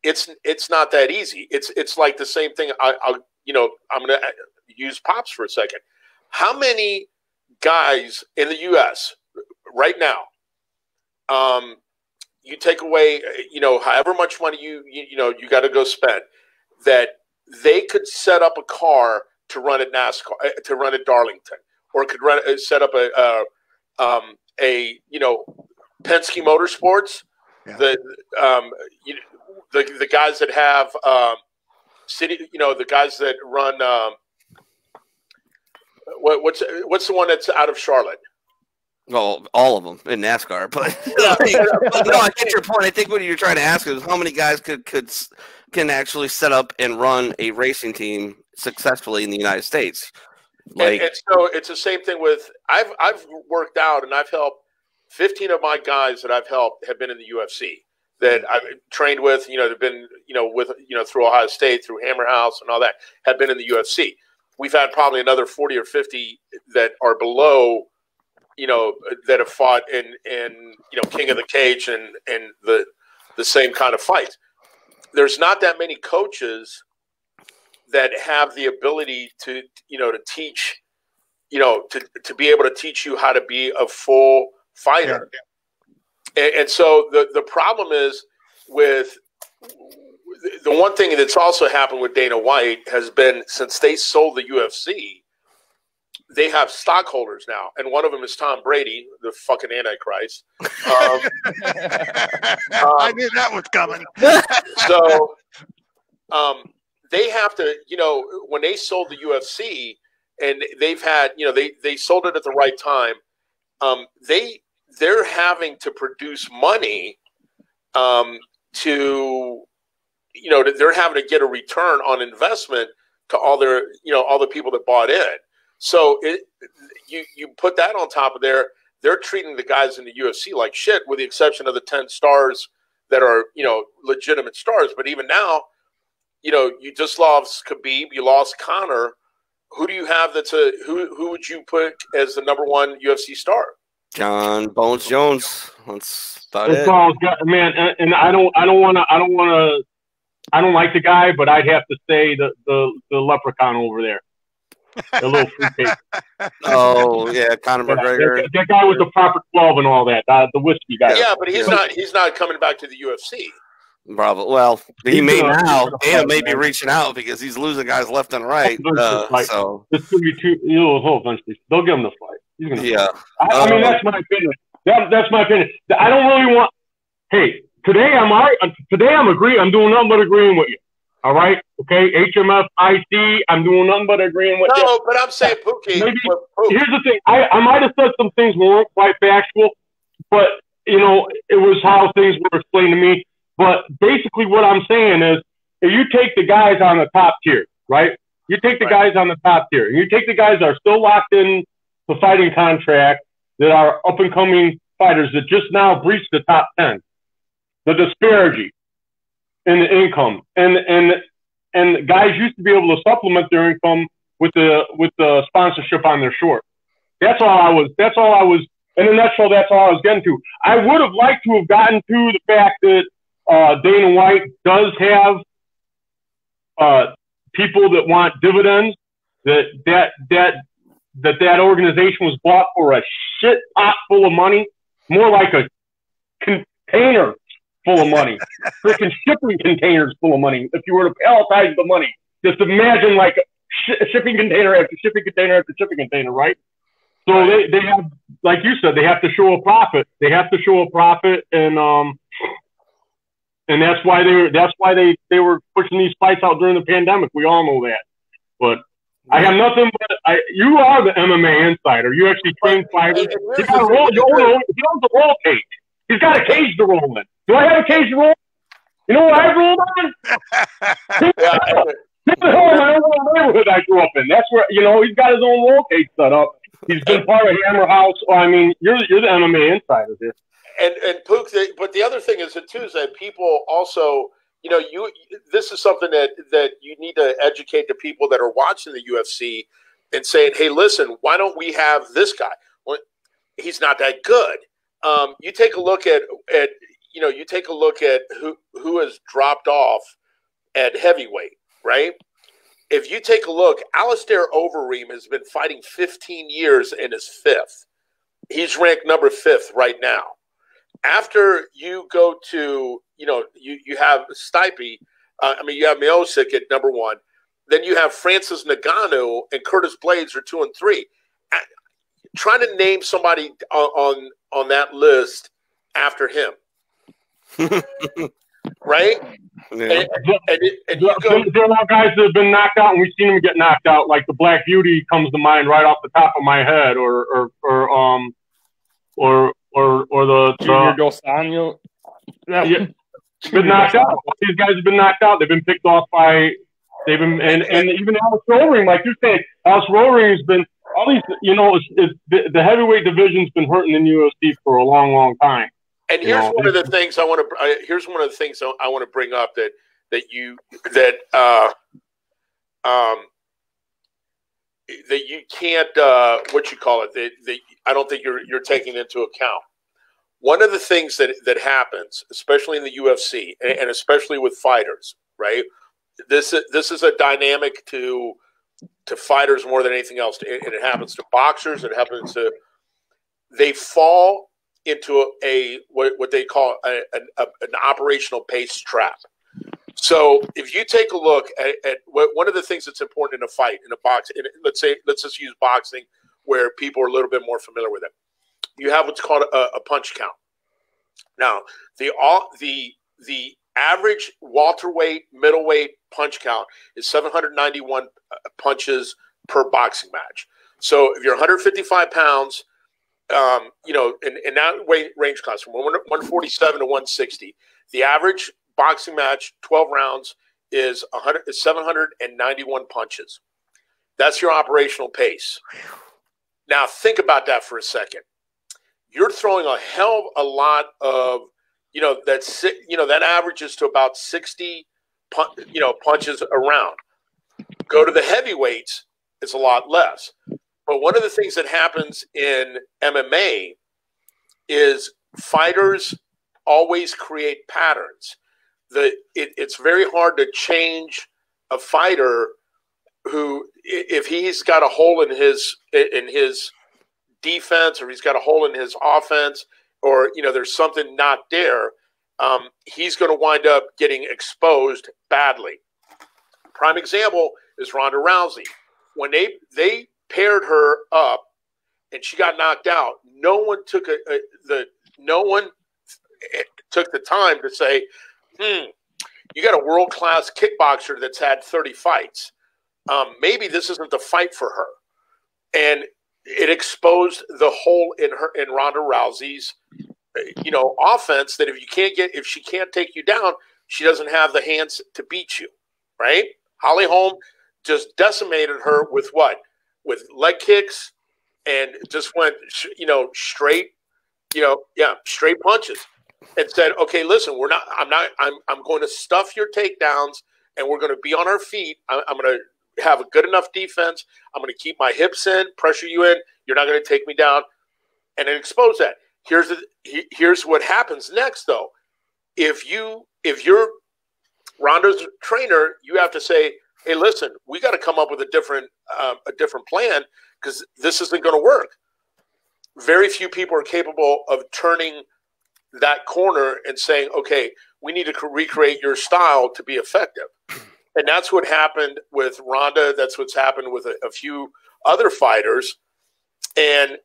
it's it's not that easy. It's it's like the same thing. I, i'll you know i'm gonna uh, use pops for a second. How many guys in the U.S. right now, um, you take away, you know, however much money you you, you know you got to go spend, that they could set up a car to run at NASCAR, uh, to run at Darlington, or could run uh, set up a uh, um, a you know Penske Motorsports, yeah. the um, you, the the guys that have um, city, you know, the guys that run. Um, what, what's what's the one that's out of Charlotte? Well, all of them in NASCAR, but, but no, I get your point. I think what you're trying to ask is how many guys could could can actually set up and run a racing team successfully in the United States. Like, and, and so it's the same thing with I've I've worked out and I've helped 15 of my guys that I've helped have been in the UFC that I've trained with. You know, they've been you know with you know through Ohio State, through Hammer House, and all that have been in the UFC we've had probably another 40 or 50 that are below you know that have fought in in you know king of the cage and and the the same kind of fights there's not that many coaches that have the ability to you know to teach you know to, to be able to teach you how to be a full fighter yeah. and, and so the the problem is with the one thing that's also happened with Dana White has been since they sold the UFC, they have stockholders now, and one of them is Tom Brady, the fucking Antichrist. Um, I knew that was coming. so, um, they have to, you know, when they sold the UFC, and they've had, you know, they they sold it at the right time. Um, they they're having to produce money um, to you know, they're having to get a return on investment to all their, you know, all the people that bought in. So it, you you put that on top of there, they're treating the guys in the UFC like shit, with the exception of the ten stars that are, you know, legitimate stars. But even now, you know, you just lost Khabib, you lost Conor. Who do you have that's a who? Who would you put as the number one UFC star? John Bones Jones. That's about it. man, and, and I don't, I don't want to, I don't want to I don't like the guy, but I'd have to say the the, the leprechaun over there. The little fruitcake. oh yeah, Conor McGregor. That, that, guy with the proper glove and all that. Uh, the whiskey guy. Yeah, but he's yeah. not. He's not coming back to the UFC. Bravo. Well, he he's may gonna, now. Dana may be reaching out because he's losing guys left and right. Uh, so this could be two. You'll eventually. They'll give him the fight. He's gonna yeah. I, I, mean, that's my opinion. That, that's my opinion. I don't really want. Hey, Today I'm all right. Today I'm agreeing. I'm doing nothing but agreeing with you. All right. Okay. HMF IC. I'm doing nothing but agreeing with no, you. No, but I'm saying Pookie. Maybe, here's the thing. I, I might have said some things weren't quite factual, but you know, it was how things were explained to me. But basically, what I'm saying is, if you take the guys on the top tier, right? You take the right. guys on the top tier, and you take the guys that are still locked in to fighting contract that are up and coming fighters that just now breached the top 10. The disparity in the income and, and, and guys used to be able to supplement their income with the, with the sponsorship on their short. That's all I was, that's all I was, in a nutshell, that's all I was getting to. I would have liked to have gotten to the fact that uh, Dana White does have uh, people that want dividends. That that that that that organization was bought for a shit pot full of money, more like a container full of money, freaking shipping containers full of money. If you were to palletize the money, just imagine like a, sh- shipping container after shipping container after shipping container, right? So they, they have, like you said, they have to show a profit. They have to show a profit, and um, and that's why they were that's why they they were pushing these fights out during the pandemic. We all know that, but. I have nothing but I, you are the MMA insider. You actually train fighters. He got a roll. You own, he owns a roll cage. He's got a cage to roll in. Do I have a cage rule? You know what I rolled on? the hell my own neighborhood I grew up in. That's where you know he's got his own roll cage set up. He's been part of Hammer House. Well, I mean, you're you're the MMA insider here and and Pook, but the other thing is that too is that people also, you know, you this is something that that you need to educate the people that are watching the UFC and saying, hey, listen, why don't we have this guy? Well, he's not that good. Um, you take a look at at you know, you take a look at who who has dropped off at heavyweight, right? If you take a look, Alistair Overeem has been fighting 15 years and is fifth. He's ranked number fifth right now after you go to, you know, you, you have Stipe, uh, I mean, you have Miocic at number one. Then you have Francis Ngannou and Curtis Blaydes are two and three. trying to name somebody on, on, on that list after him. Right? Yeah. And, and, and you go, there are guys that have been knocked out, and we've seen them get knocked out. Like the Black Beauty comes to mind right off the top of my head, or or, or um, or or or the Junior Dos Anjos. Yeah, yeah. been knocked out. These guys have been knocked out. They've been picked off by. They've been and and even Alex Roering, like you're saying, Alex Roering has been all these. You know, it's, it's, the, the heavyweight division's been hurting in UFC for a long, long time. And here's know? one of the things I want to. Uh, here's one of the things I want to bring up that that you that uh, um that you can't uh, what you call it that, that I don't think you're you're taking into account. One of the things that that happens, especially in the UFC and especially with fighters, right? This this is a dynamic to to fighters more than anything else, and it happens to boxers. It happens to they fall into a, what, what they call a, a, an operational pace trap. So if you take a look at, at one of the things that's important in a fight in a box, in, let's say let's just use boxing where people are a little bit more familiar with it. You have what's called a, a punch count. Now the all the the average welterweight middleweight punch count is 791 uh, punches per boxing match. So if you're 155 pounds, um, you know, in, in that range class from 147 to 160, the average boxing match, 12 rounds, is 100, is 791 punches. That's your operational pace. Now think about that for a second. You're throwing a hell of a lot of, you know, that's you know that averages to about 60, you know, punches around. Go to the heavyweights, it's a lot less. But one of the things that happens in MMA is fighters always create patterns. The it, it's very hard to change a fighter who if he's got a hole in his in his defense or he's got a hole in his offense or you know there's something not there um, he's going to wind up getting exposed badly. Prime example is ronda rousey. When they they paired her up and she got knocked out no one took a, a the no one took the time to say hmm, you got a world class kickboxer that's had 30 fights. Um, maybe this isn't the fight for her. And it exposed the hole in her in Ronda Rousey's you know offense that if you can't get if she can't take you down, she doesn't have the hands to beat you, right? Holly Holm just decimated her with what? With leg kicks and just went, you know, straight, you know, yeah, straight punches, and said, "Okay, listen, we're not. I'm not. I'm. I'm going to stuff your takedowns, and we're going to be on our feet. I'm, I'm going to have a good enough defense. I'm going to keep my hips in, pressure you in. You're not going to take me down, and then expose that. Here's the. Here's what happens next, though. If you if you're Ronda's trainer, you have to say, "Hey, listen, we got to come up with a different uh, a different plan because this isn't going to work." Very few people are capable of turning that corner and saying, "Okay, we need to recreate your style to be effective." And that's what happened with Ronda. That's what's happened with a, a few other fighters. And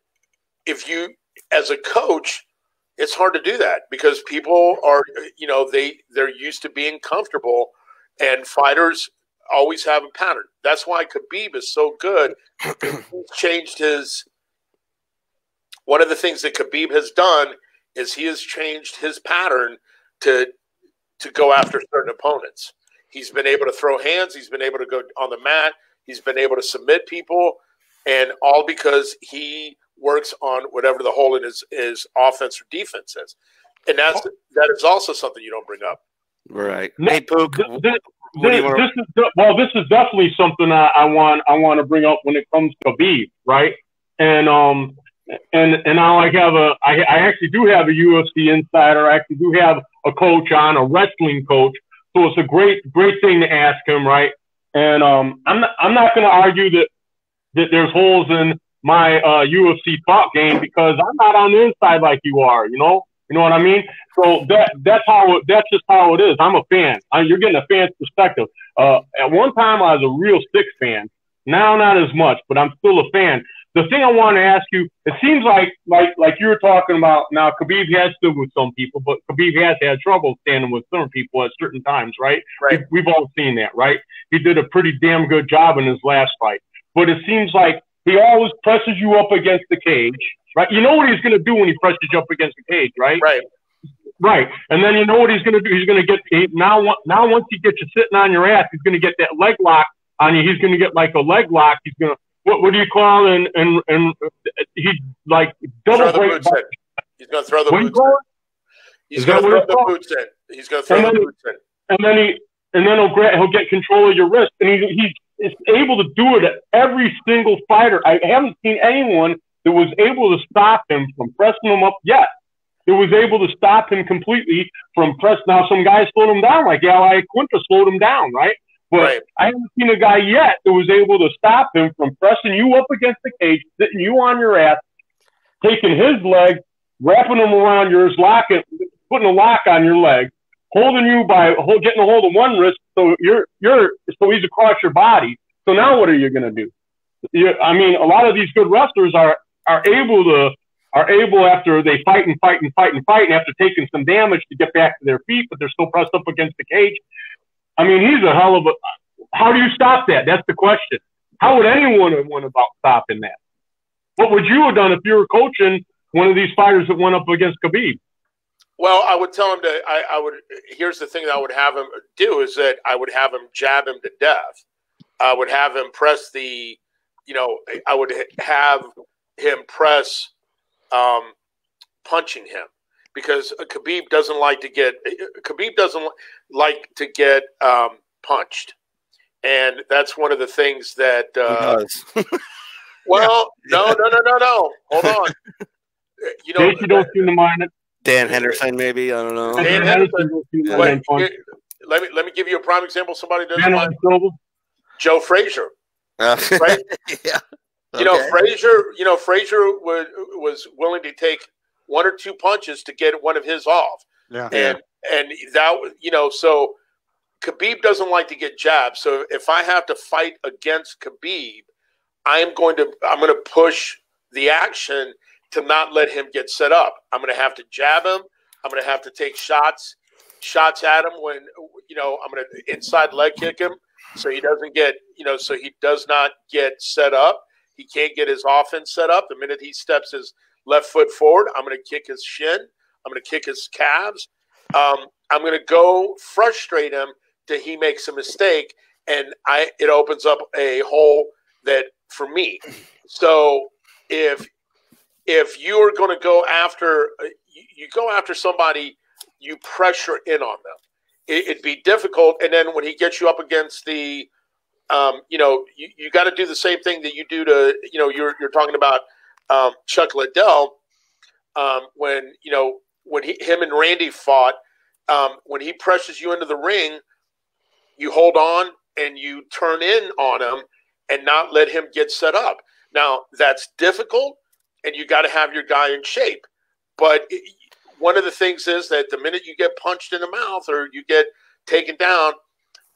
if you, as a coach, it's hard to do that because people are you know they they're used to being comfortable and fighters always have a pattern that's why khabib is so good he's changed his one of the things that khabib has done is he has changed his pattern to to go after certain opponents he's been able to throw hands he's been able to go on the mat he's been able to submit people and all because he works on whatever the hole in his, his offense or defense is. And that's oh. that is also something you don't bring up. Right. Hey, Pook. This, this, this is well, this is definitely something I, I want I want to bring up when it comes to Khabib, right? And um and and now I have a I, I actually do have a UFC insider. I actually do have a coach on a wrestling coach, so it's a great great thing to ask him, right? And um, I'm not I'm not going to argue that that there's holes in my uh, UFC thought game because I'm not on the inside like you are. You know, you know what I mean. So that that's how that's just how it is. I'm a fan. I, you're getting a fan's perspective. Uh, at one time, I was a real six fan. Now, not as much, but I'm still a fan. The thing I want to ask you, it seems like like like you were talking about. Now, Khabib has stood with some people, but Khabib has had trouble standing with certain people at certain times, right? Right. We've all seen that, right? He did a pretty damn good job in his last fight, but it seems like he always presses you up against the cage, right? You know what he's going to do when he presses you up against the cage, right? Right. Right. And then you know what he's going to do? He's going to get he, now. Now, once he gets you sitting on your ass, he's going to get that leg lock on you. He's going to get like a leg lock. He's going to what, what do you call and and and uh, he's like double break. He's going to throw the boots. In. He's going to throw the boots in. He's going to throw the boots in. And then he and then he'll grab, he'll get control of your wrist, and he, he's able to do it at every single fighter. I haven't seen anyone that was able to stop him from pressing him up yet. It was able to stop him completely from press. Now, some guys slowed him down, like Al Iaquinta slowed him down, right? But right. I haven't seen a guy yet that was able to stop him from pressing you up against the cage, sitting you on your ass, taking his leg, wrapping him around yours, locking, putting a lock on your leg, holding you by getting a hold of one wrist, so you're you're so he's across your body. So now what are you going to do? You, I mean, a lot of these good wrestlers are are able to are able after they fight and fight and fight and fight and after taking some damage to get back to their feet, but they're still pressed up against the cage. I mean, he's a hell of a. How do you stop that? That's the question. How would anyone have went about stopping that? What would you have done if you were coaching one of these fighters that went up against Khabib? Well, I would tell him to. I, I, would. Here's the thing that I would have him do is that I would have him jab him to death. I would have him press the. You know, I would have him press, um, punching him because Khabib doesn't like to get. Khabib doesn't like to get um, punched, and that's one of the things that. Uh, well, no, no, no, no, no. Hold on. You know, you don't seem to mind it. Dan Henderson, maybe I don't know. Dan Henderson. Wait, let me let me give you a prime example. Somebody doesn't mind. Joe Frazier. Uh, right? yeah. You know, Frazier. You know, Frazier was was willing to take one or two punches to get one of his off. Yeah. And and that you know so. Khabib doesn't like to get jabs, so if I have to fight against Khabib, I am going to I'm going to push the action to not let him get set up. I'm going to have to jab him. I'm going to have to take shots shots at him when you know I'm going to inside leg kick him so he doesn't get you know so he does not get set up. He can't get his offense set up. The minute he steps his left foot forward, I'm going to kick his shin. I'm going to kick his calves. Um, I'm going to go frustrate him till he makes a mistake, and I it opens up a hole that for me. So if if you are going to go after uh, you, go after somebody, you pressure in on them. It, would be difficult, and then when he gets you up against the, um, you know, you, you got to do the same thing that you do to, you know, you're you're talking about um, Chuck Liddell um, when you know when he, him and Randy fought. Um, when he presses you into the ring, you hold on and you turn in on him and not let him get set up. Now that's difficult, and you got to have your guy in shape. But it, one of the things is that the minute you get punched in the mouth or you get taken down,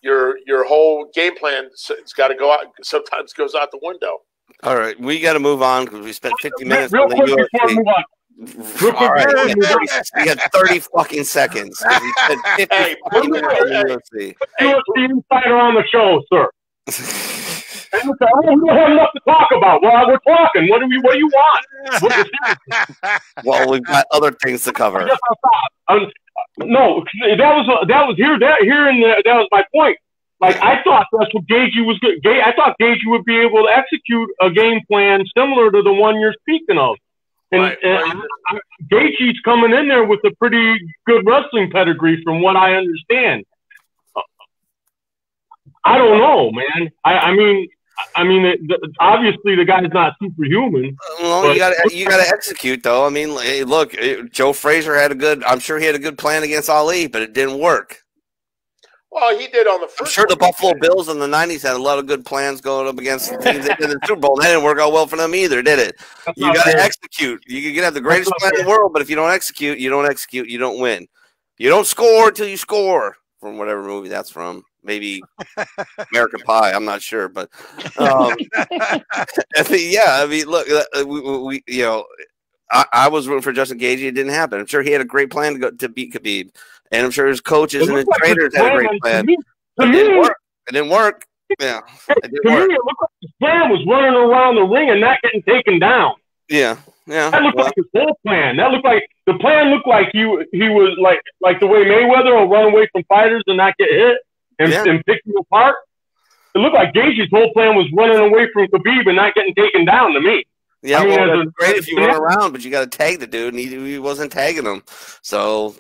your your whole game plan it's got to go out. Sometimes goes out the window. All right, we got to move on because we spent 50 minutes real, real quick before we move on. All right, we got, 30, we got 30 fucking seconds. We spent 50 hey, fucking minutes on the UFC. UFC insider on the show, sir. And we don't have enough to talk about. Well, we're talking. What do we? What do you want? well, we've got other things to cover. No, that was that was here. That here in the, that was my point. Like I thought that's what Gaethje was. Good. I thought Gaethje would be able to execute a game plan similar to the one you're speaking of. And, right, and right. Gaethje's coming in there with a pretty good wrestling pedigree, from what I understand. Uh, I don't know, man. I, I mean, I mean, the, obviously the guy's not superhuman. Well, you got to you got to execute though. I mean, look, Joe Frazier had a good. I'm sure he had a good plan against Ali, but it didn't work. Well, he did on the first. I'm sure the Buffalo Bills in the '90s had a lot of good plans going up against the teams in the Super Bowl. That didn't work out well for them either, did it? That's you got to execute. You can have the greatest plan in the world, but if you don't execute, you don't execute, you don't win. You don't score until you score. From whatever movie that's from maybe American Pie. I'm not sure, but um, I mean, yeah. I mean, look, uh, we, we you know, I, I, was rooting for Justin Gaethje. It didn't happen. I'm sure he had a great plan to go to beat Khabib, and I'm sure his coaches and his like trainers had a great plan. To me, it didn't work. It didn't work. Yeah, it didn't to work. me, it looked like his plan was running around the ring and not getting taken down. Yeah, yeah. That looked well, like his whole plan. That looked like the plan looked like he he was like like the way Mayweather will run away from fighters and not get hit and, yeah. and pick you apart. It looked like Gaethje's whole plan was running away from Khabib and not getting taken down to me. Yeah, I mean, well, that's a, great if you run around, but you got to tag the dude, and he, he wasn't tagging him. So,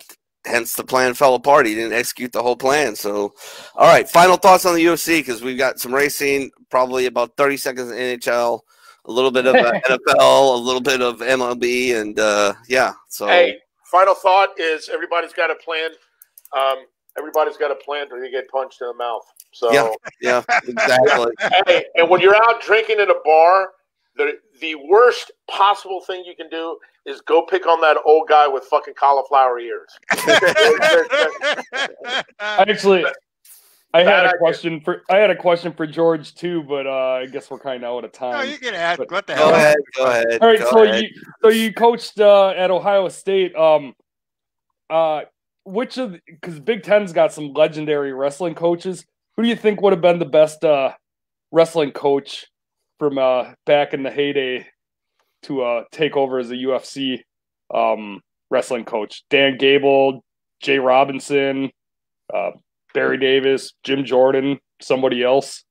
hence the plan fell apart. He didn't execute the whole plan. So, all right, final thoughts on the UFC because we've got some racing, probably about 30 seconds in NHL, a little bit of uh, NFL, a little bit of MLB, and uh, yeah. So, hey, final thought is everybody's got a plan. Um, everybody's got a plan to get punched in the mouth. So yeah, yeah, exactly. hey, and when you're out drinking in a bar, the the worst possible thing you can do is go pick on that old guy with fucking cauliflower ears. Actually, I had a question for I had a question for George too, but uh, I guess we're kind of out of time. No, you can ask. But, what the hell? Go ahead. Go ahead. All right. So ahead. you so you coached uh, at Ohio State. Um, uh, which of because Big Ten's got some legendary wrestling coaches. Who do you think would have been the best uh, wrestling coach from uh, back in the heyday to uh, take over as a UFC um, wrestling coach? Dan Gable, Jay Robinson, uh, Barry Davis, Jim Jordan, somebody else.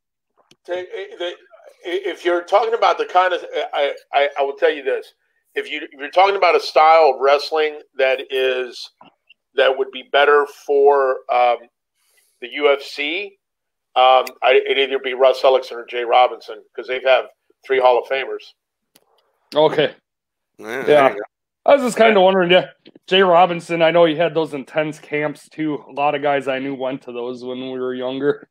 If you're talking about the kind of, I, I, I will tell you this: if you if you're talking about a style of wrestling that is that would be better for um, the UFC, um, I, it'd either be Russ Hellickson or Jay Robinson because they have three Hall of Famers. Okay. Yeah. yeah. I was just kind of wondering, yeah, Jay Robinson. I know he had those intense camps too. A lot of guys I knew went to those when we were younger.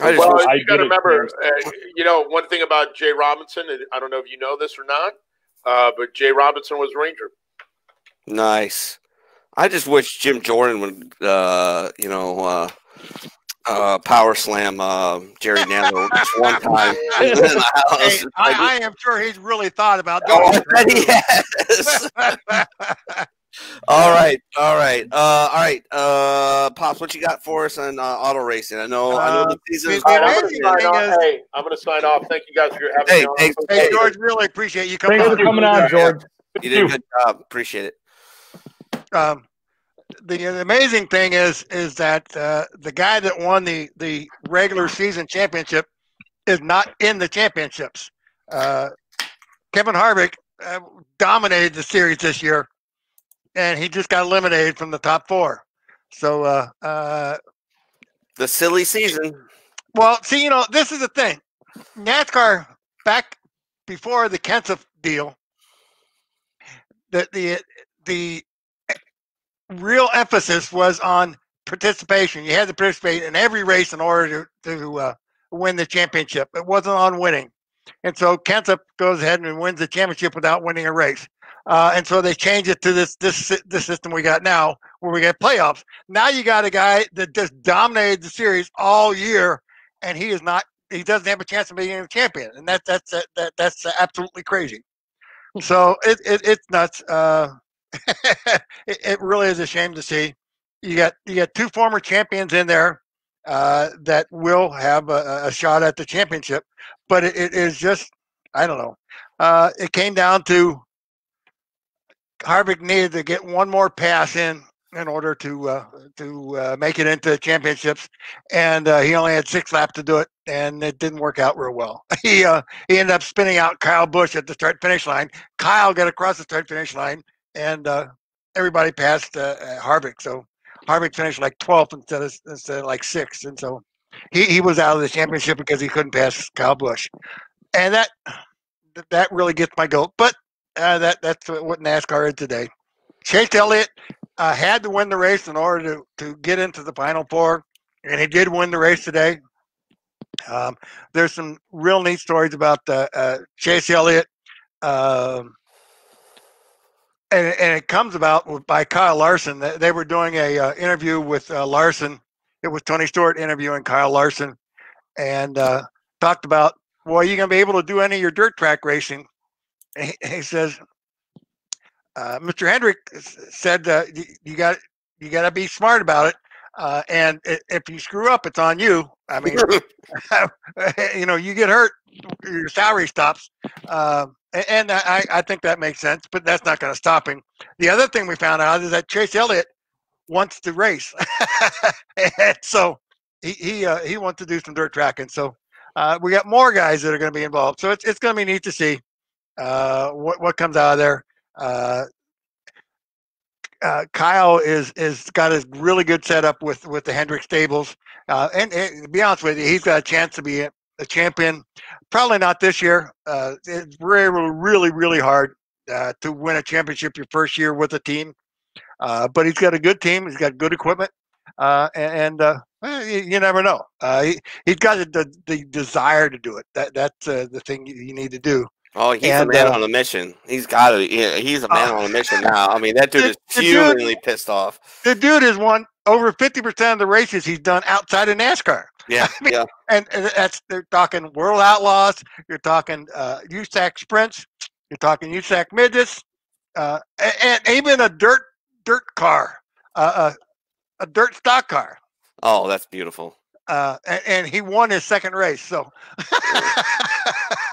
I just, well, you got to remember, uh, you know, one thing about Jay Robinson. I don't know if you know this or not, uh, but Jay Robinson was Ranger. Nice. I just wish Jim Jordan would, uh, you know, uh, uh, power slam uh, Jerry Nadler just one time. hey, I, I, am sure he's really thought about doing oh, that. all right, all right, uh, all right, uh, pops. What you got for us on uh, auto racing? I know, I know the uh, season. Is right, I'm going to sign off. Hey, I'm going to sign off. Thank you guys for having hey, me. Thanks, hey, George, really appreciate you coming. Thanks for coming on, George. You did a good job. Appreciate it. Um, the, amazing thing is is that uh, the guy that won the the regular season championship is not in the championships. Uh, Kevin Harvick uh, dominated the series this year, and he just got eliminated from the top four. So, uh, uh, the silly season. Well, see, you know, this is the thing. NASCAR back before the Kenseth deal, the the the real emphasis was on participation. You had to participate in every race in order to, to uh, win the championship. It wasn't on winning. And so Kenseth goes ahead and wins the championship without winning a race. Uh, and so they changed it to this this this system we got now, where we get playoffs. Now you got a guy that just dominated the series all year, and he is not. He doesn't have a chance of being a champion, and that that's that, that's absolutely crazy. So it, it it's nuts. Uh, it, it really is a shame to see. You got you got two former champions in there uh, that will have a, a, shot at the championship. But it, it is just, I don't know. Uh, it came down to Harvick needed to get one more pass in in order to uh, to uh, make it into the championships, and uh, he only had six laps to do it, and it didn't work out real well. he uh, he ended up spinning out Kyle Busch at the start finish line. Kyle got across the start finish line, and uh, everybody passed uh, Harvick. So Harvick finished like 12th instead of, instead of like sixth, and so he, he was out of the championship because he couldn't pass Kyle Busch, and that that really gets my goat. But uh, that that's what NASCAR is today. Chase Elliott uh, had to win the race in order to, to get into the final four, and he did win the race today. Um, there's some real neat stories about uh, uh Chase Elliott. Um, and, and it comes about by Kyle Larson. They were doing a uh, interview with uh, Larson. It was Tony Stewart interviewing Kyle Larson, and uh, talked about, well, are you going to be able to do any of your dirt track racing? He, he says, uh, Mr. Hendrick said you, you got you got to be smart about it. Uh, and if you screw up, it's on you. I mean, you know, you get hurt, your salary stops. Uh, and I, I think that makes sense, but that's not going to stop him. The other thing we found out is that Chase Elliott wants to race, and so he he uh, he wants to do some dirt tracking. So uh, we got more guys that are going to be involved. So it's it's going to be neat to see uh, what what comes out of there. Uh, Kyle is is got a really good setup with with the Hendrick stables, uh, and, and, to be honest with you, he's got a chance to be a champion. Probably not this year. Uh, it's really, really, really hard uh, to win a championship your first year with a team. Uh, but he's got a good team. He's got good equipment, uh, and, well, you, you, never know. He, he's got the, the desire to do it. That that's the thing you need to do. Oh, he's and, a man on a mission. He's got to. He's a man on a mission now. I mean, that dude the, is fumingly pissed off. The dude has won over fifty percent of the races he's done outside of NASCAR. Yeah, I mean, yeah. And, and, that's they're talking World Outlaws. You're talking uh, USAC sprints. You're talking USAC midgets, uh, and, and, even a dirt dirt car, uh, a, a dirt stock car. Oh, that's beautiful. Uh, and, and, he won his second race. So,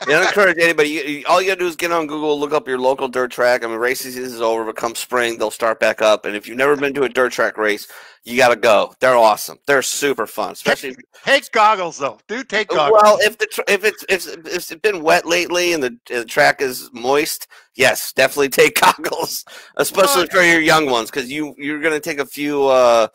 I encourage anybody. You, all you gotta do is get on Google, look up your local dirt track. I mean, race season is over, but come spring, they'll start back up. And if you've never been to a dirt track race, you gotta go. They're awesome. They're super fun, especially. Take, take goggles though. Do take goggles. Well, if the if it's if, if it's been wet lately and the, the track is moist, yes, definitely take goggles, especially well, for your young ones, because you you're gonna take a few. uh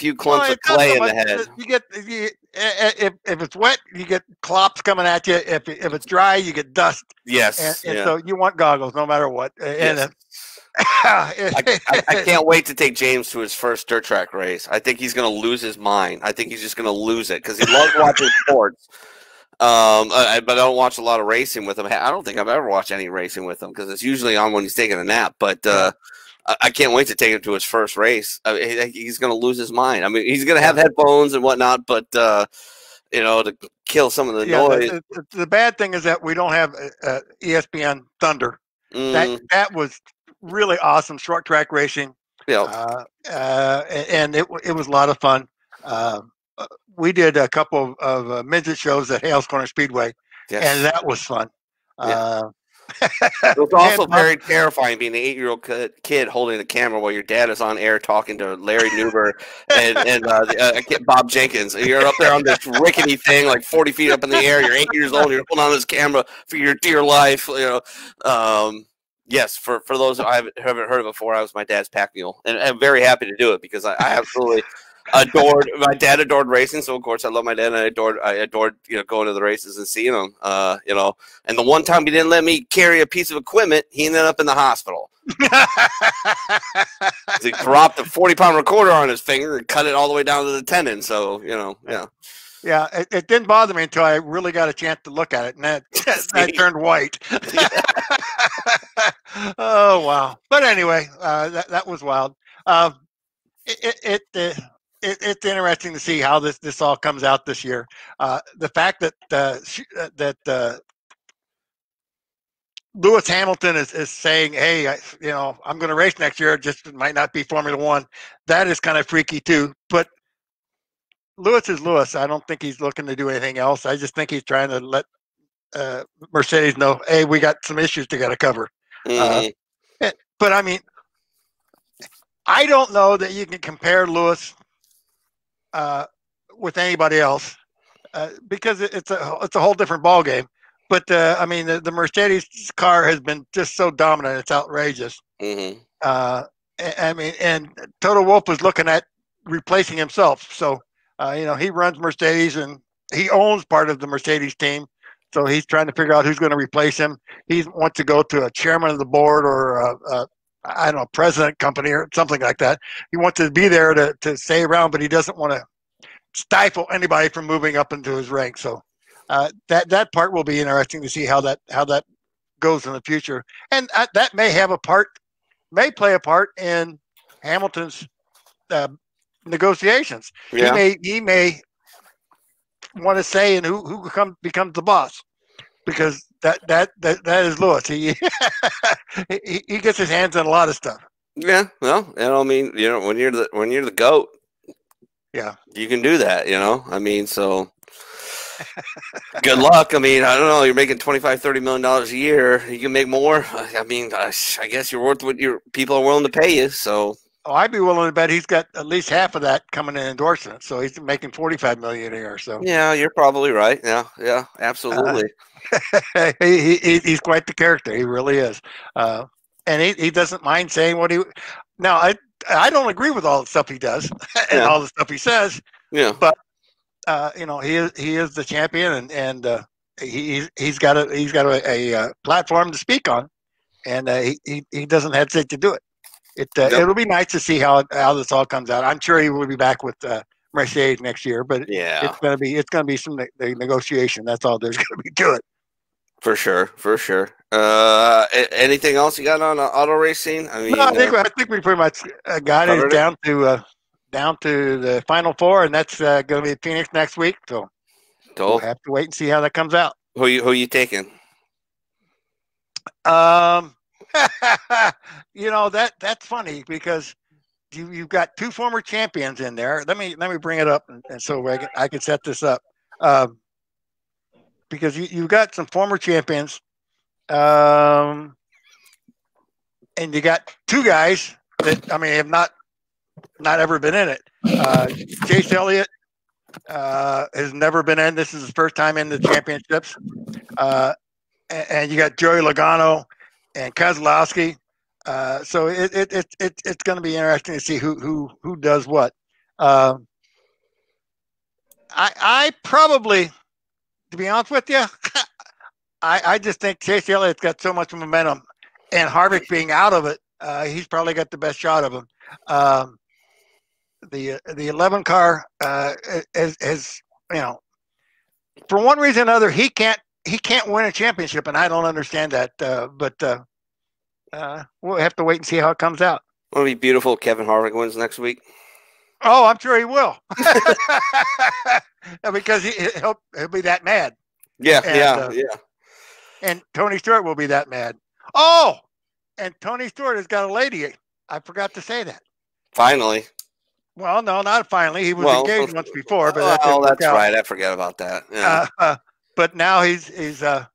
few clumps well, of clay in the head. You get you, if if it's wet, you get clops coming at you. If if it's dry, you get dust. Yes, and, and yeah. so you want goggles no matter what. And yes. I, I, I, can't wait to take James to his first dirt track race. I think he's going to lose his mind. I think he's just going to lose it because he loves watching sports. Um, uh, but I don't watch a lot of racing with him. I don't think I've ever watched any racing with him because it's usually on when he's taking a nap. But uh, I can't wait to take him to his first race. I mean, he's going to lose his mind. I mean, he's going to have headphones and whatnot, but uh, you know, to kill some of the yeah, noise. The, the, the, bad thing is that we don't have uh, uh ESPN Thunder. Mm. That that was really awesome short track racing. Yeah, uh, uh, and it it was a lot of fun. Um, uh, we did a couple of, of midget shows at Hales Corner Speedway, yes. and that was fun. Yeah it was also very terrifying being an eight-year-old kid holding the camera while your dad is on air talking to Larry Nuber and, and uh, uh, Bob Jenkins. You're up there on this rickety thing, like 40 feet up in the air. You're eight years old. You're holding on this camera for your dear life. You know, um, Yes, for for those I haven't, haven't heard it before, I was my dad's pack mule, and I'm very happy to do it because I, I absolutely adored my dad adored racing, so of course I love my dad, and I adored I adored you know going to the races and seeing them. Uh, you know, and the one time he didn't let me carry a piece of equipment, he ended up in the hospital. he dropped a forty pound recorder on his finger and cut it all the way down to the tendon. So you know, yeah. Yeah, it, it, didn't bother me until I really got a chance to look at it, and that that turned white. oh wow! But anyway, uh, that that was wild. Uh, it it, it, it, it's interesting to see how this this all comes out this year. Uh, the fact that uh, that uh, Lewis Hamilton is, is saying, "Hey, I, you know, I'm going to race next year. Just might not be Formula One." That is kind of freaky too. But Lewis is Lewis. I don't think he's looking to do anything else. I just think he's trying to let uh, Mercedes know, hey, we got some issues to got to cover. Uh, mm-hmm. Uh, but I mean, I don't know that you can compare Lewis uh, with anybody else uh, because it's a it's a whole different ball game. But uh, I mean, the, the, Mercedes car has been just so dominant; it's outrageous. Mm-hmm. Uh, I mean, and Toto Wolff was looking at replacing himself. So uh, you know, he runs Mercedes and he owns part of the Mercedes team. So he's trying to figure out who's going to replace him. He wants to go to a chairman of the board or a, a I don't know, president company or something like that. He wants to be there to, to stay around, but he doesn't want to stifle anybody from moving up into his rank. So uh, that that part will be interesting to see how that how that goes in the future, and uh, that may have a part, may play a part in Hamilton's uh, negotiations. Yeah. He may he may want to say and who who come, becomes the boss because that that that, that is Lewis. He, he he gets his hands on a lot of stuff. Yeah, well, and I mean, you know, when you're the when you're the goat, yeah, you can do that. You know, I mean, so good luck. I mean, I don't know. You're making 25, 30 million dollars a year. You can make more. I mean, I, I guess you're worth what your people are willing to pay you. So Oh, I'd be willing to bet he's got at least half of that coming in endorsements. So he's making forty-five million a year. So yeah, you're probably right. Yeah, yeah, absolutely. Uh, he, he, he's quite the character. He really is. Uh, and he, he doesn't mind saying what he. Now I I don't agree with all the stuff he does and yeah. all the stuff he says. Yeah. But uh, you know he is he is the champion and and uh, he he's got a he's got a, a, a platform to speak on, and uh, he he doesn't hesitate to do it it uh, yep. it'll be nice to see how how this all comes out. I'm sure he will be back with uh, Mercedes next year, but yeah, it's gonna be it's gonna be some the negotiation. That's all there's gonna be to it. For sure, for sure. Uh, anything else you got on uh, auto racing? I mean, no, I think uh, I think we pretty much uh, got it down to uh, down to the final four, and that's uh, going to be Phoenix next week. So we'll have to wait and see how that comes out. Who you who you taking? Um, you know that that's funny because you you've got two former champions in there. Let me let me bring it up, and, and so I can, I can set this up um, because you you've got some former champions, um, and you got two guys that I mean have not not ever been in it. Uh, Chase Elliott uh, has never been in. This is his first time in the championships. Uh, and, and, you got Joey Logano and Keselowski. Uh, so it, it, it, it it's going to be interesting to see who who who does what. Uh, I I probably, to be honest with you, I I just think Chase Elliott's got so much momentum, and Harvick being out of it, uh, he's probably got the best shot of him. Um, the the 11 car uh, is, is you know for one reason or another he can't he can't win a championship, and I don't understand that. Uh, but uh, uh, we'll have to wait and see how it comes out. It'll be beautiful. Kevin Harvick wins next week. Oh, I'm sure he will, because he, will he'll be that mad. Yeah, and, yeah, uh, yeah. And Tony Stewart will be that mad. Oh, and Tony Stewart has got a lady. I forgot to say that. Finally. Well, no, not finally. He was well, engaged once before, but oh, that's right. I forget about that. Yeah. Uh, but now he's he's uh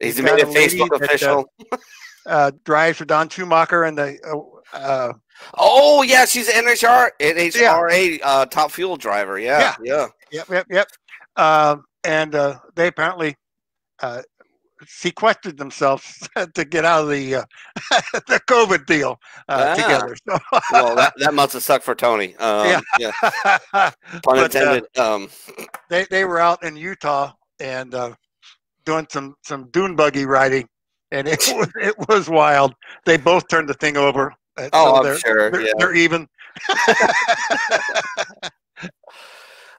he's, he's made a Facebook official. That, uh, uh, drives for Don Schumacher and the. Uh, uh oh yeah, she's an NHR NHRA yeah. uh, top fuel driver. Yeah, yeah, yeah. yep, yep, yep. Um, and uh, they apparently uh, sequestered themselves to get out of the uh, the COVID deal uh, ah. together. So, well, that, that must have sucked for Tony. Um, yeah, yeah. pun but, uh, intended. um, they they were out in Utah and uh, doing some some dune buggy riding, and it was it was wild. They both turned the thing over. Oh, so I'm they're, sure. They're, yeah. they're even.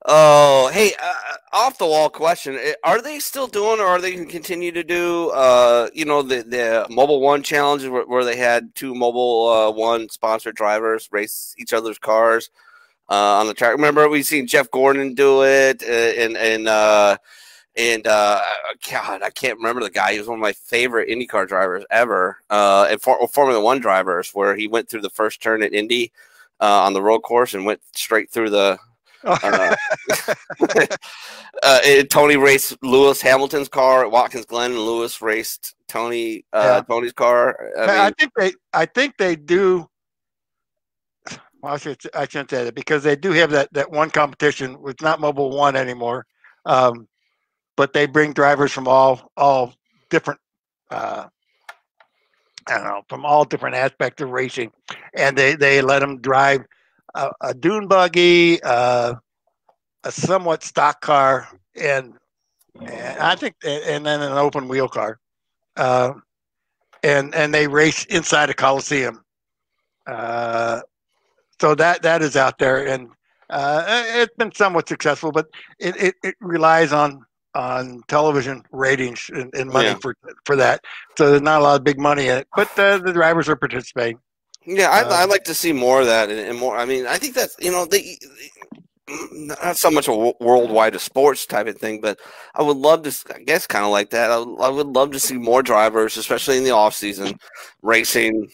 Oh, hey, uh, uh, off the wall question: eh, Are they still doing, or are they going to continue to do? Uh, you know, the the Mobil One challenge where, where they had two Mobil uh, One sponsored drivers race each other's cars uh, on the track. Remember, we've seen Jeff Gordon do it, uh, and and uh, and uh, God, I can't remember the guy. He was one of my favorite IndyCar drivers ever, uh, and for, Formula One drivers, where he went through the first turn at Indy. Uh, on the road course and went straight through the uh, uh, Tony raced Lewis Hamilton's car at Watkins Glen, and Lewis raced Tony uh, yeah. Tony's car. I, mean, I, think they, I think they do. Well, I, should, I shouldn't say that because they do have that that one competition. It's not Mobil One anymore, um, but they bring drivers from all all different. Uh, I don't know from all different aspects of racing, and they they let them drive a, a dune buggy, uh, a somewhat stock car, and, and, I think, and then an open wheel car, uh, and and they race inside a coliseum. Uh, so that that is out there, and uh, it's been somewhat successful, but it, it, it relies on on television ratings and, and money yeah. for for that. So there's not a lot of big money in it, but uh, the drivers are participating. Yeah, I'd, uh, I'd like to see more of that and, and, more. I mean, I think that's you know they, not so much a worldwide sports type of thing, but I would love to. I guess kind of like that. I would, I would love to see more drivers, especially in the off season, racing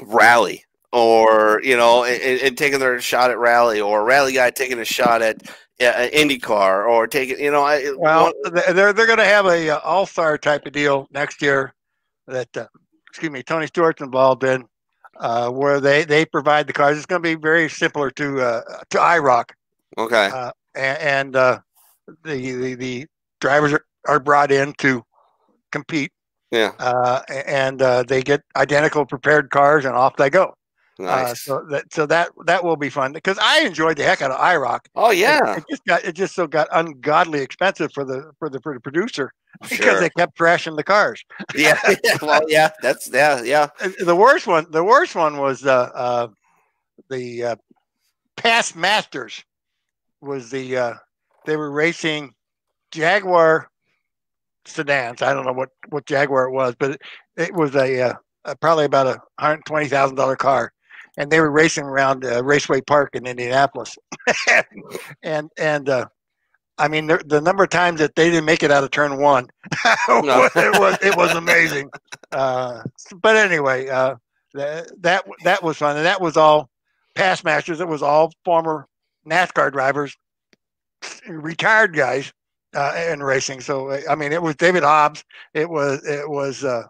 rally or you know, and, and, taking their shot at rally, or a rally guy taking a shot at uh, IndyCar, or taking you know. I, well, they're they're going to have a uh, all star type of deal next year. That uh, excuse me, Tony Stewart's involved in uh, where they, they provide the cars. It's going to be very similar to uh, to IROC. Okay. Uh, and, and uh, the, the the drivers are, are brought in to compete. Yeah. Uh, and uh, they get identical prepared cars, and off they go. Nice. Uh, so that so that that will be fun because I enjoyed the heck out of IROC. Oh yeah, it, it, just got it just so got ungodly expensive for the for the for the producer because they kept crashing the cars. yeah, well, yeah, that's yeah, yeah. The worst one, the worst one was uh, uh the uh, past masters was the uh, they were racing Jaguar sedans. I don't know what what Jaguar it was, but it, it was a, uh, probably about a hundred twenty thousand dollar car and they were racing around uh, Raceway Park in Indianapolis, and and uh, I mean the, the, number of times that they didn't make it out of turn one, it was it was amazing. Uh, but anyway, uh, that that that was fun, and that was all past masters. It was all former NASCAR drivers, retired guys uh, in racing. So I mean, it was David Hobbs. It was it was uh,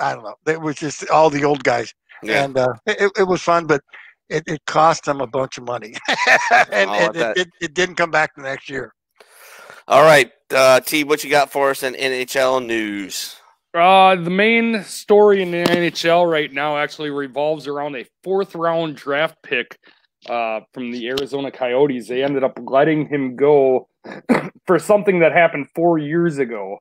I don't know. It was just all the old guys yeah. and uh, it, it was fun, but it, it cost them a bunch of money, and, and it, it, it, didn't come back the next year. All right, uh, T, what you got for us in NHL news? Uh, the main story in the NHL right now actually revolves around a fourth round draft pick uh, from the Arizona Coyotes. They ended up letting him go for something that happened four years ago.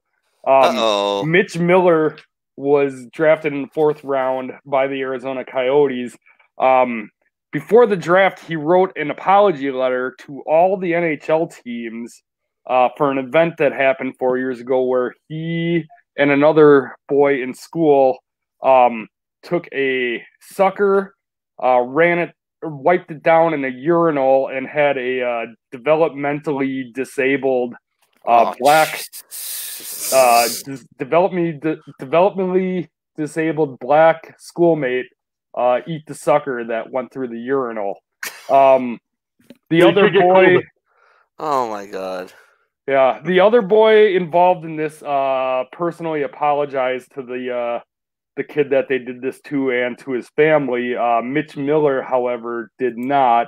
Um, Mitch Miller was drafted in the fourth round by the Arizona Coyotes. Um, before the draft, he wrote an apology letter to all the NHL teams uh, for an event that happened four years ago where he and another boy in school um, took a sucker, uh, ran it, wiped it down in a urinal, and had a uh, developmentally disabled uh, oh, black uh, developmentally, developmentally disabled black schoolmate uh, eat the sucker that went through the urinal. Um, the other boy. Oh my god. Yeah, the other boy involved in this uh, personally apologized to the uh, the kid that they did this to and to his family. Uh, Mitch Miller, however, did not.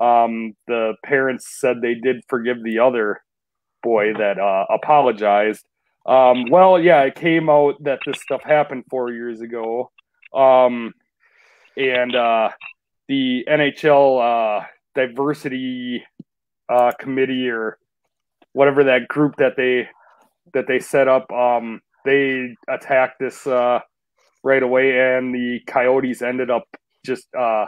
Um, the parents said they did forgive the other boy that uh, apologized. Um, well, yeah, it came out that this stuff happened four years ago, um, and uh, the NHL uh, diversity uh, committee or whatever that group that they that they set up, um, they attacked this uh, right away, and the Coyotes ended up just uh,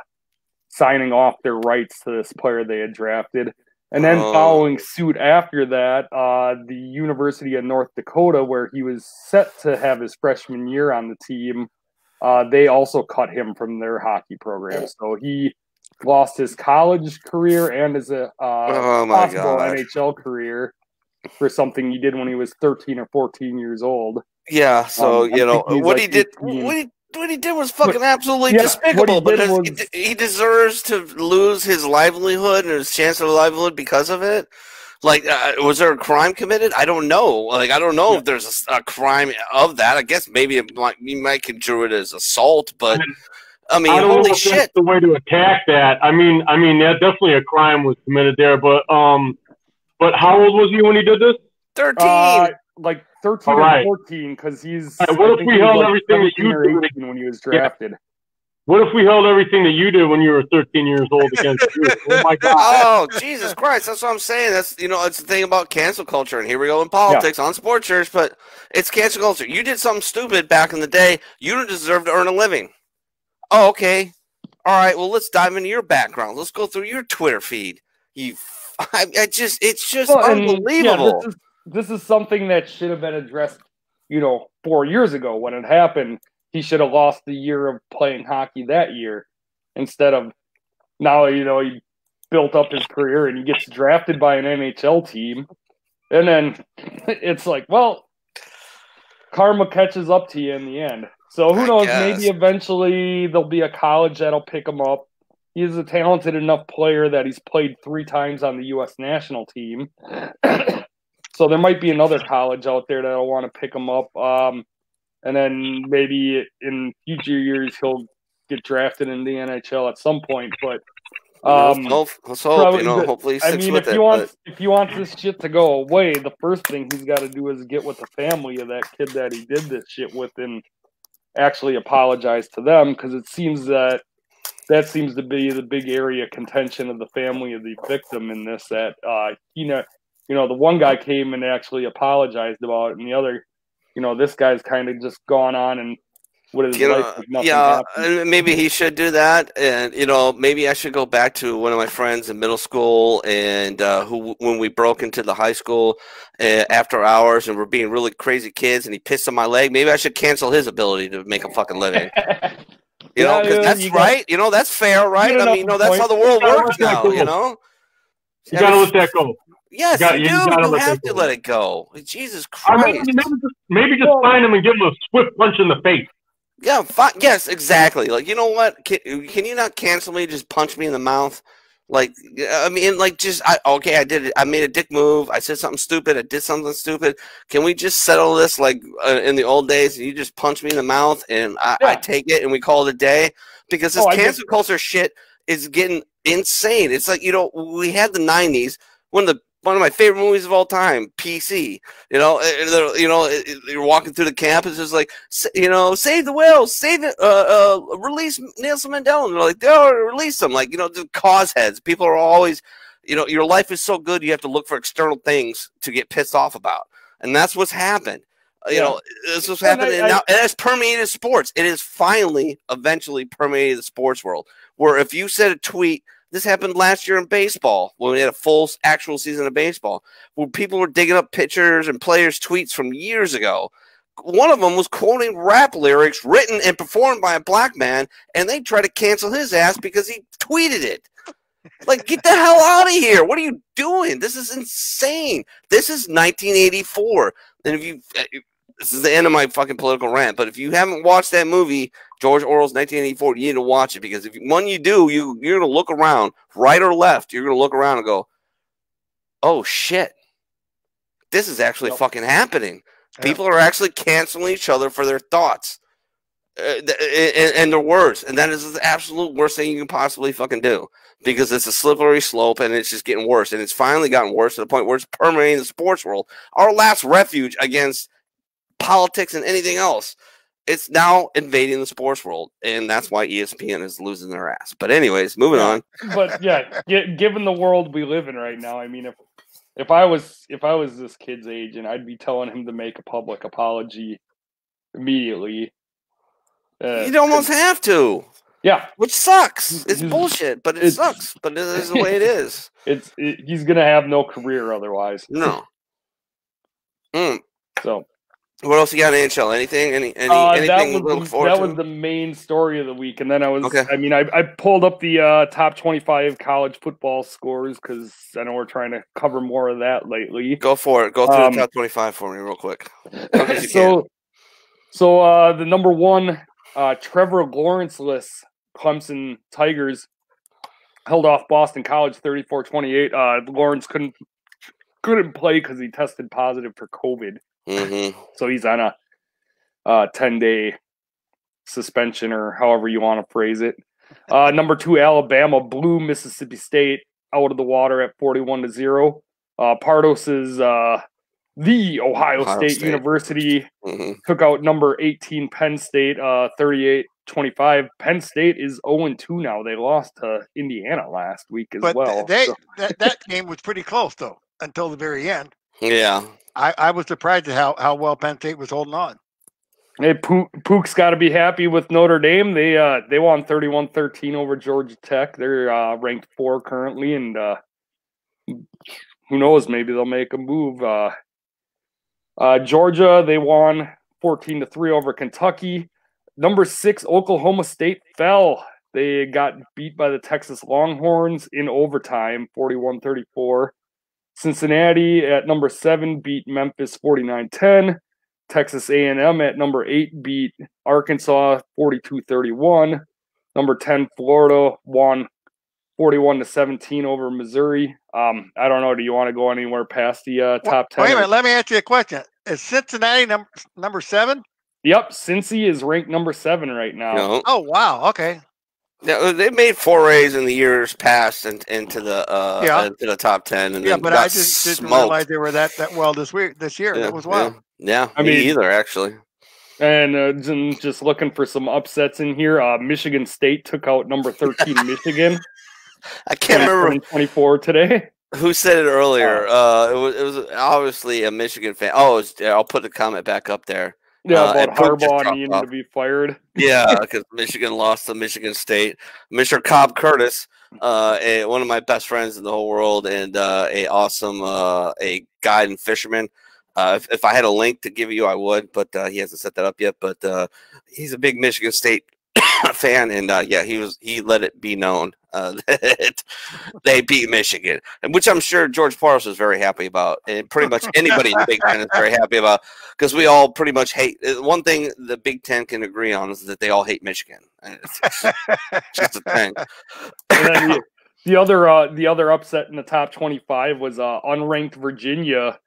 signing off their rights to this player they had drafted. And then Oh. following suit after that, uh, the University of North Dakota, where he was set to have his freshman year on the team, uh, they also cut him from their hockey program. So he lost his college career and his uh, Oh my possible God. NHL career for something he did when he was 13 or 14 years old. Yeah, so Um, you know what he did. 18. What he what he did was fucking absolutely yeah, despicable. he But was- he deserves to lose his livelihood and his chance of a livelihood because of it. Like, uh, was there a crime committed? I don't know. Like, I don't know if there's a crime of that. I guess maybe it might, you might construe it as assault, but I mean, I don't know holy if shit! that's the way to attack that. I mean, I mean, yeah, definitely a crime was committed there. But um, but how old was he when he did this? Thirteen. Uh, like 13 All right. or 14, because he's. All right, what I if we he held like everything that you or do 18 when he was drafted. What if we held everything that you did when you were 13 years old against you? Oh my God! Oh Jesus Christ! That's what I'm saying. That's you know, it's the thing about cancel culture, and here we go in politics on sports church, but it's cancel culture. You did something stupid back in the day. You don't deserve to earn a living. Oh, okay. All right. Well, let's dive into your background. Let's go through your Twitter feed. You, I just, it's just Well, and, yeah, unbelievable. This, is, something that should have been addressed, you know, four years ago when it happened. He should have lost the year of playing hockey that year instead of now, you know, he built up his career and he gets drafted by an NHL team. And then it's like, well, karma catches up to you in the end. So who knows? Maybe eventually there'll be a college that'll pick him up. He's a talented enough player that he's played three times on the U.S. national team. so there might be another college out there that'll want to pick him up. Um, and then maybe in future years he'll get drafted in the NHL at some point. But um, let's hope, let's hope, you know, hopefully I mean, if it. want but- if he wants this shit to go away, the first thing he's got to do is get with the family of that kid that he did this shit with and actually apologize to them because it seems that that seems to be the big area contention of the family of the victim in this. That uh, you know, you know, the one guy came and actually apologized about it, and the other, you know, this guy's kind of just gone on and what is you life know, like yeah, happened. maybe he should do that, and you know, maybe I should go back to one of my friends in middle school, and uh, who, when we broke into the high school uh, after hours, and we're being really crazy kids, and he pissed on my leg. Maybe I should cancel his ability to make a fucking living. You know, Yeah, 'cause yeah, that's you got- right. You know, that's fair, right? I mean, you know, enough that's how the world works now. You know. You gotta let that go. Yes, you gotta- you, you do. gotta You have to let it go. Jesus I Christ. mean, maybe just, maybe just Well- find him and give him a swift punch in the face. Yeah, fi- yes, exactly. Like, you know what? Can, can you not cancel me? Just punch me in the mouth. Like, I mean, like, just I okay, I did it. I made a dick move. I said something stupid. I did something stupid. Can we just settle this like uh, in the old days? You just punch me in the mouth, and I, I take it, and we call it a day. Because this Oh, cancel culture shit is getting insane. It's like you know, we had the '90s. One of the one of my favorite movies of all time, PC. You know, and you know, it- you're walking through the campus, it's like, you know, save the whales, save it, uh, uh, release Nelson Mandela. And they're like, oh, release them. Like, you know, the cause heads. People are always, you know, your life is so good, you have to look for external things to get pissed off about. And that's what's happened. Uh, You Yeah. know, this was And happening I- I- now. It has permeated sports. It is finally, eventually permeated the sports world. Where if you said a tweet, this happened last year in baseball when we had a full actual season of baseball, where people were digging up pictures and players' tweets from years ago. One of them was quoting rap lyrics written and performed by a black man, and they tried to cancel his ass because he tweeted it. Like, get the hell out of here! What are you doing? This is insane. This is 1984. And if you, uh, this is the end of my fucking political rant. But if you haven't watched that movie, George Orwell's 1984, you need to watch it because if when you do, you you're gonna look around, right or left, you're gonna look around and go, "Oh shit, this is actually fucking happening." Yeah. People are actually canceling each other for their thoughts uh, th- and, and their words, and that is the absolute worst thing you can possibly fucking do because it's a slippery slope and it's just getting worse, and it's finally gotten worse to the point where it's permeating the sports world. Our last refuge against politics and anything else. It's now invading the sports world, and that's why ESPN is losing their ass. But anyways, moving on. but yeah, given the world we live in right now, I mean, if if I was if I was this kid's age, and I'd be telling him to make a public apology immediately. Uh, You'd almost have to, yeah, which sucks. It's bullshit, but it it's- sucks. But it is the way it is. it's it, he's gonna have no career otherwise. No. Mm. So What else you got in NHL? Anything? Any? Any? uh, that anything was look forward that was the main story of the week, and then I was Okay. I mean I, I pulled up the uh, top twenty five college football scores because I know we're trying to cover more of that lately. Go for it. Go through Um, the top twenty-five for me, real quick. So, so uh, the number one, uh, Trevor Lawrence-less Clemson Tigers held off Boston College 34-28. Uh, Lawrence couldn't couldn't play because he tested positive for COVID, Mm-hmm. so he's on a uh, 10 day suspension or however you want to phrase it. Uh, number two, Alabama blew Mississippi State out of the water at 41 to 0. Uh, Pardos is uh, the Ohio, Ohio State, State. University Mm-hmm. took out number 18 Penn State uh 38 25 Penn State is 0 2 now they lost to Indiana last week as But well they So- that, that game was pretty close though until the very end. Yeah. I, I was surprised at how, how well Penn State was holding on. hey Pook, Pook's got to be happy with Notre Dame they uh they won 31-13 over Georgia Tech they're uh ranked 4 currently and uh who knows maybe they'll make a move uh uh Georgia they won 14 to 3 over Kentucky number 6 Oklahoma State fell They got beat by the Texas Longhorns in overtime, 41 34. Cincinnati at number seven beat Memphis 49 10. Texas A&M at number eight beat Arkansas 42 31. Number 10, Florida won 41 to 17 over Missouri. Um, I don't know. Do you want to go anywhere past the uh, top 10? Wait a minute. Let me ask you a question. Is Cincinnati number number seven? Yep. Cincy is ranked number seven right now. No. Oh wow. Okay. Yeah, they made forays in the years past and into the uh Yeah. into the top ten and Yeah, but I just didn't realize they were that that well this week this year. Yeah, that was wild. Yeah, I me mean- either actually. And uh, just looking for some upsets in here. Uh, Michigan State took out number 13 Michigan. I can't remember 24 today. who said it earlier. Uh, it was it was obviously a Michigan fan. Oh, it was, I'll put the comment back up there. Yeah, Uh, about and Pope just Harbaugh needing off. to be fired. Yeah, because Michigan lost to Michigan State. Mr. Cobb Curtis, uh, a, one of my best friends in the whole world, and uh, a awesome uh, a guide and fisherman. Uh, if, if I had a link to give you, I would, but uh, he hasn't set that up yet. But uh, he's a big Michigan State fan, and uh, yeah, he was he let it be known uh, that they beat Michigan, and which I'm sure George Paros was very happy about, and pretty much anybody in the Big Ten is very happy about because we all pretty much hate. uh, One thing the Big Ten can agree on is that they all hate Michigan. It's, just a thing. The, the other uh, the other upset in the top 25 was uh, unranked Virginia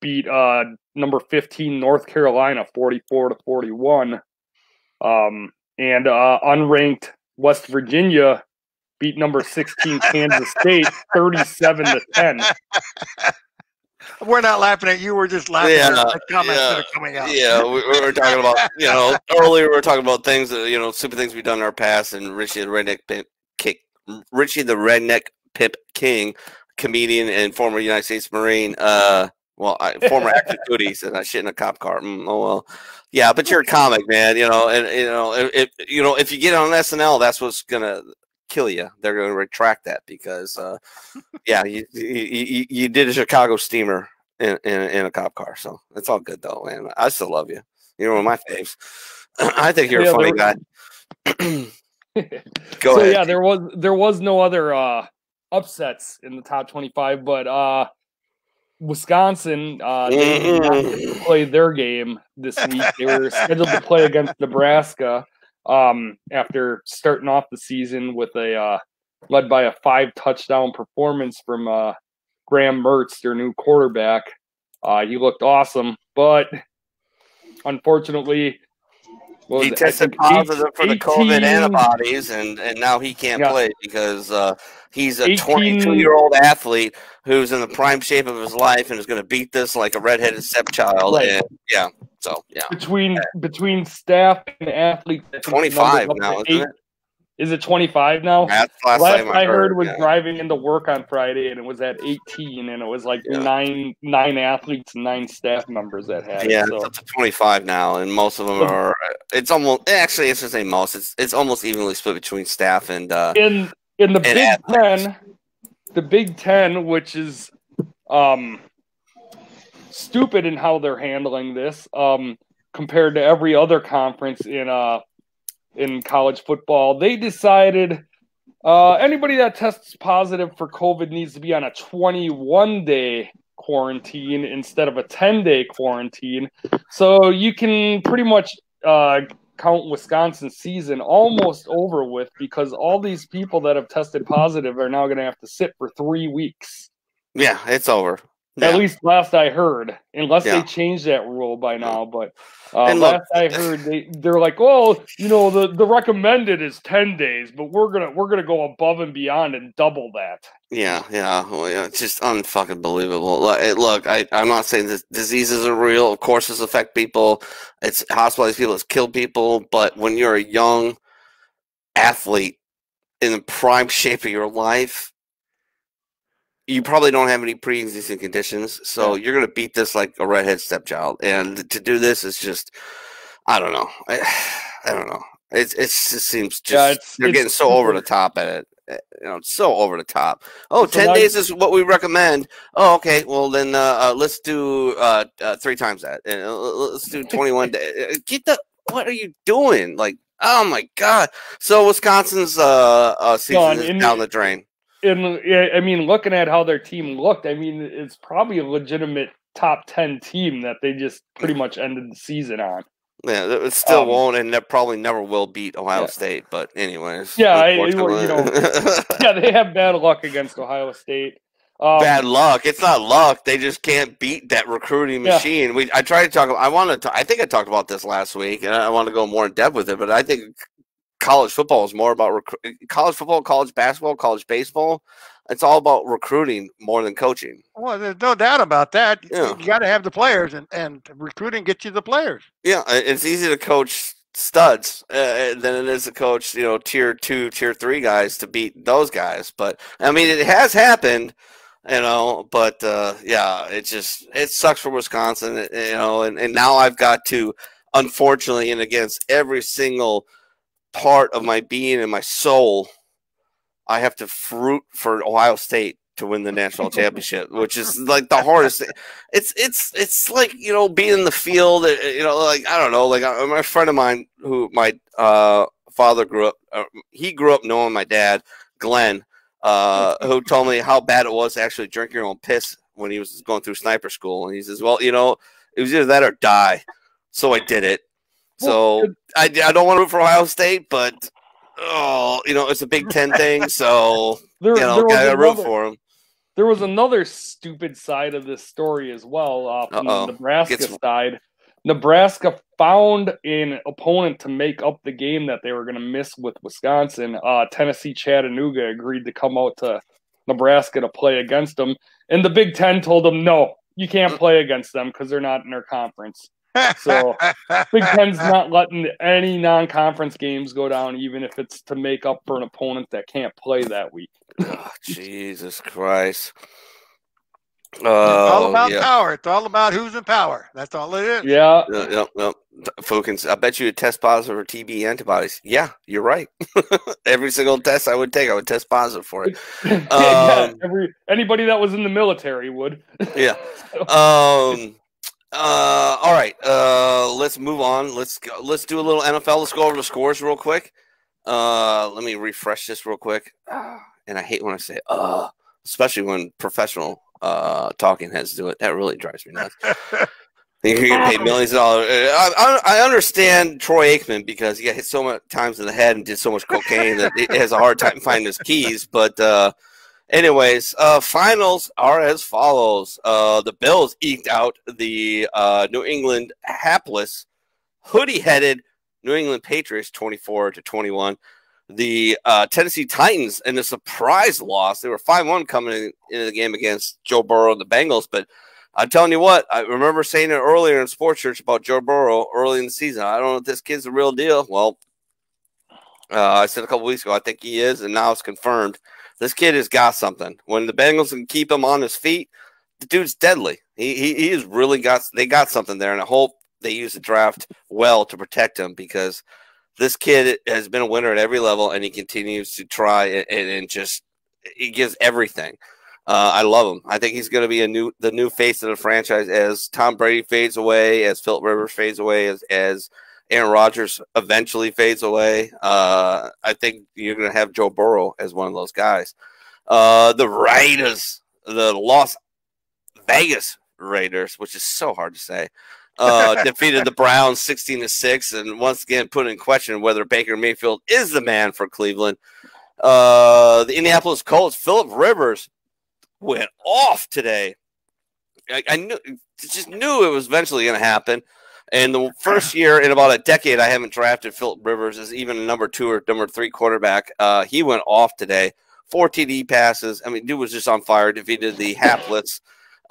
beat uh, number 15 North Carolina 44 to 41. Um, and uh, unranked West Virginia beat number 16 Kansas State 37 to 10. We're not laughing at you. We're just laughing Yeah, at the comments that are coming out. Yeah, we, we were talking about you know earlier we were talking about things that you know stupid things we've done in our past, and Richie the redneck pimp kick, Richie the redneck pimp king, comedian and former United States Marine. Uh, well, I, former active duty said I shit in a cop car. Mm, oh well, yeah, but you're a comic man, you know, and you know if, if you know if you get on SNL, that's what's gonna kill you. They're gonna retract that because uh, yeah, you, you you you did a Chicago steamer in, in in a cop car, so it's all good though, man. I still love you. You're one of my faves. I think you're Yeah, a funny there guy. Go so ahead. yeah, there was there was no other uh, upsets in the top 25, but uh, Wisconsin uh, they did not Mhm. play their game this week. They were scheduled to play against Nebraska um, after starting off the season with a uh, led by a five touchdown performance from uh, Graham Mertz, their new quarterback. Uh, he looked awesome, but unfortunately, was he tested positive for the 18 COVID antibodies, and, and now he can't Yeah. play because uh, he's a 22 year old athlete who's in the prime shape of his life and is going to beat this like a redheaded stepchild. Right. And yeah, So yeah, between between staff and athletes, twenty five now, isn't it? Is it 25 now? Last, last, last I, heard, heard was yeah. driving into work on Friday, and it was at 18, and it was like yeah. nine nine athletes nine staff members that had yeah, it. So. it's up to 25 now, and most of them are. It's almost actually it's the same most. It's it's almost evenly split between staff and. Uh, in in the Big athletes. Ten, the Big Ten, which is um stupid in how they're handling this, um, compared to every other conference in uh in college football. They decided uh, anybody that tests positive for COVID needs to be on a 21 day quarantine instead of a 10 day quarantine. So you can pretty much uh, count Wisconsin's season almost over with because all these people that have tested positive are now going to have to sit for three weeks. Yeah, it's over. Yeah. At least last I heard, unless yeah. they changed that rule by now. But uh, look, last I heard, they they're like, oh, you know, the the recommended is ten days, but we're gonna we're gonna go above and beyond and double that. Yeah, yeah, well, yeah it's just unfucking believable. Look, I I'm not saying that diseases are real. Of course, this affect people. It's hospitalized people. It's killed people. But when you're a young athlete in the prime shape of your life, you probably don't have any pre-existing conditions, so you're going to beat this like a redhead stepchild. And to do this is just, I don't know, I, I don't know. It it just seems just yeah, it's, they're it's, getting so over the top at it. Eh, you know, so over the top. Oh, so 10 days is what we recommend. Oh, okay. Well, then uh, uh, let's do uh, uh, three times that. And uh, let's do 21 days. Eh, eh, get the. What are you doing? Like, oh my god. So Wisconsin's uh, uh season is down the drain and I mean, looking at how their team looked, I mean, it's probably a legitimate top ten team that they just pretty much ended the season on. Yeah, it still um, won't, and that probably never will beat Ohio yeah. State. But anyways, yeah, I, you know, yeah, they have bad luck against Ohio State. Um, bad luck. It's not luck. They just can't beat that recruiting machine. Yeah. We I tried to talk. I want to. I think I talked about this last week, and I want to go more in depth with it. But I think college football is more about rec- college football, college basketball, college baseball. It's all about recruiting more than coaching. Well, there's no doubt about that. Yeah. You got to have the players, and, and recruiting gets you the players. Yeah, it's easy to coach studs uh, than it is to coach, you know, tier two, tier three guys to beat those guys. But I mean, it has happened, you know. But uh, yeah, it just it sucks for Wisconsin, you know. And, and now I've got to, unfortunately, and against every single part of my being and my soul, I have to fruit for Ohio State to win the national championship, which is like the hardest thing. It's it's it's like you know being in the field. Uh, you know, like I don't know, like uh, my friend of mine who my uh, father grew up. Uh, he grew up knowing my dad, Glenn, uh, who told me how bad it was to actually drink your own piss when he was going through sniper school. And he says, "Well, you know, it was either that or die." So I did it. So I, I don't want to root for Ohio State, but oh, you know, it's a Big Ten thing, so there, you know, gotta root for them. There was another stupid side of this story as well, uh, from Uh-oh. the Nebraska Gets... side. Nebraska found an opponent to make up the game that they were going to miss with Wisconsin. Uh, Tennessee Chattanooga agreed to come out to Nebraska to play against them, and the Big Ten told them no, you can't mm. play against them because they're not in their conference. So Big Ten's not letting any non-conference games go down, even if it's to make up for an opponent that can't play that week. oh, Jesus Christ! it's all oh, about yeah. power. It's all about who's in power. That's all it is. Yeah. Yep. Yep. yep. Fokins, I bet you a test positive for TB antibodies. Yeah, you're right. Every single test I would take, I would test positive for it. Um, yeah, every anybody that was in the military would. yeah. Um. Uh, all right. Uh, let's move on. Let's go. Let's do a little NFL. Let's go over the scores real quick. Uh, let me refresh this real quick. And I hate when I say uh, especially when professional uh talking heads do it. That really drives me nuts. You're getting paid millions of dollars. Uh, I, I, understand Troy Aikman because he got hit so many times in the head and did so much cocaine that he has a hard time finding his keys. But uh, Anyways, uh, finals are as follows. Uh, the Bills eked out the uh, New England hapless, hoodie-headed New England Patriots 24 to 21. The uh, Tennessee Titans in a surprise loss. They were 5-1 coming in, into the game against Joe Burrow and the Bengals, but I'm telling you what, I remember saying it earlier in Sports Church about Joe Burrow early in the season. I don't know if this kid's the real deal. Well, uh, I said a couple weeks ago, I think he is, and now it's confirmed. This kid has got something. When the Bengals can keep him on his feet, the dude's deadly. He he, he has really got they got something there, and I hope they use the draft well to protect him because this kid has been a winner at every level, and he continues to try and, and just he gives everything. Uh, I love him. I think he's going to be a new the new face of the franchise as Tom Brady fades away, as Philip Rivers fades away, as as Aaron Rodgers eventually fades away. Uh, I think you're going to have Joe Burrow as one of those guys. Uh, the Raiders, the Las Vegas Raiders, which is so hard to say, uh, defeated the Browns 16 to 6, and once again put in question whether Baker Mayfield is the man for Cleveland. Uh, the Indianapolis Colts, Philip Rivers went off today. I, I knew, just knew it was eventually going to happen. And the first year in about a decade, I haven't drafted Philip Rivers as even a number two or number three quarterback. Uh, he went off today. Four TD passes. I mean, dude was just on fire. Defeated the hapless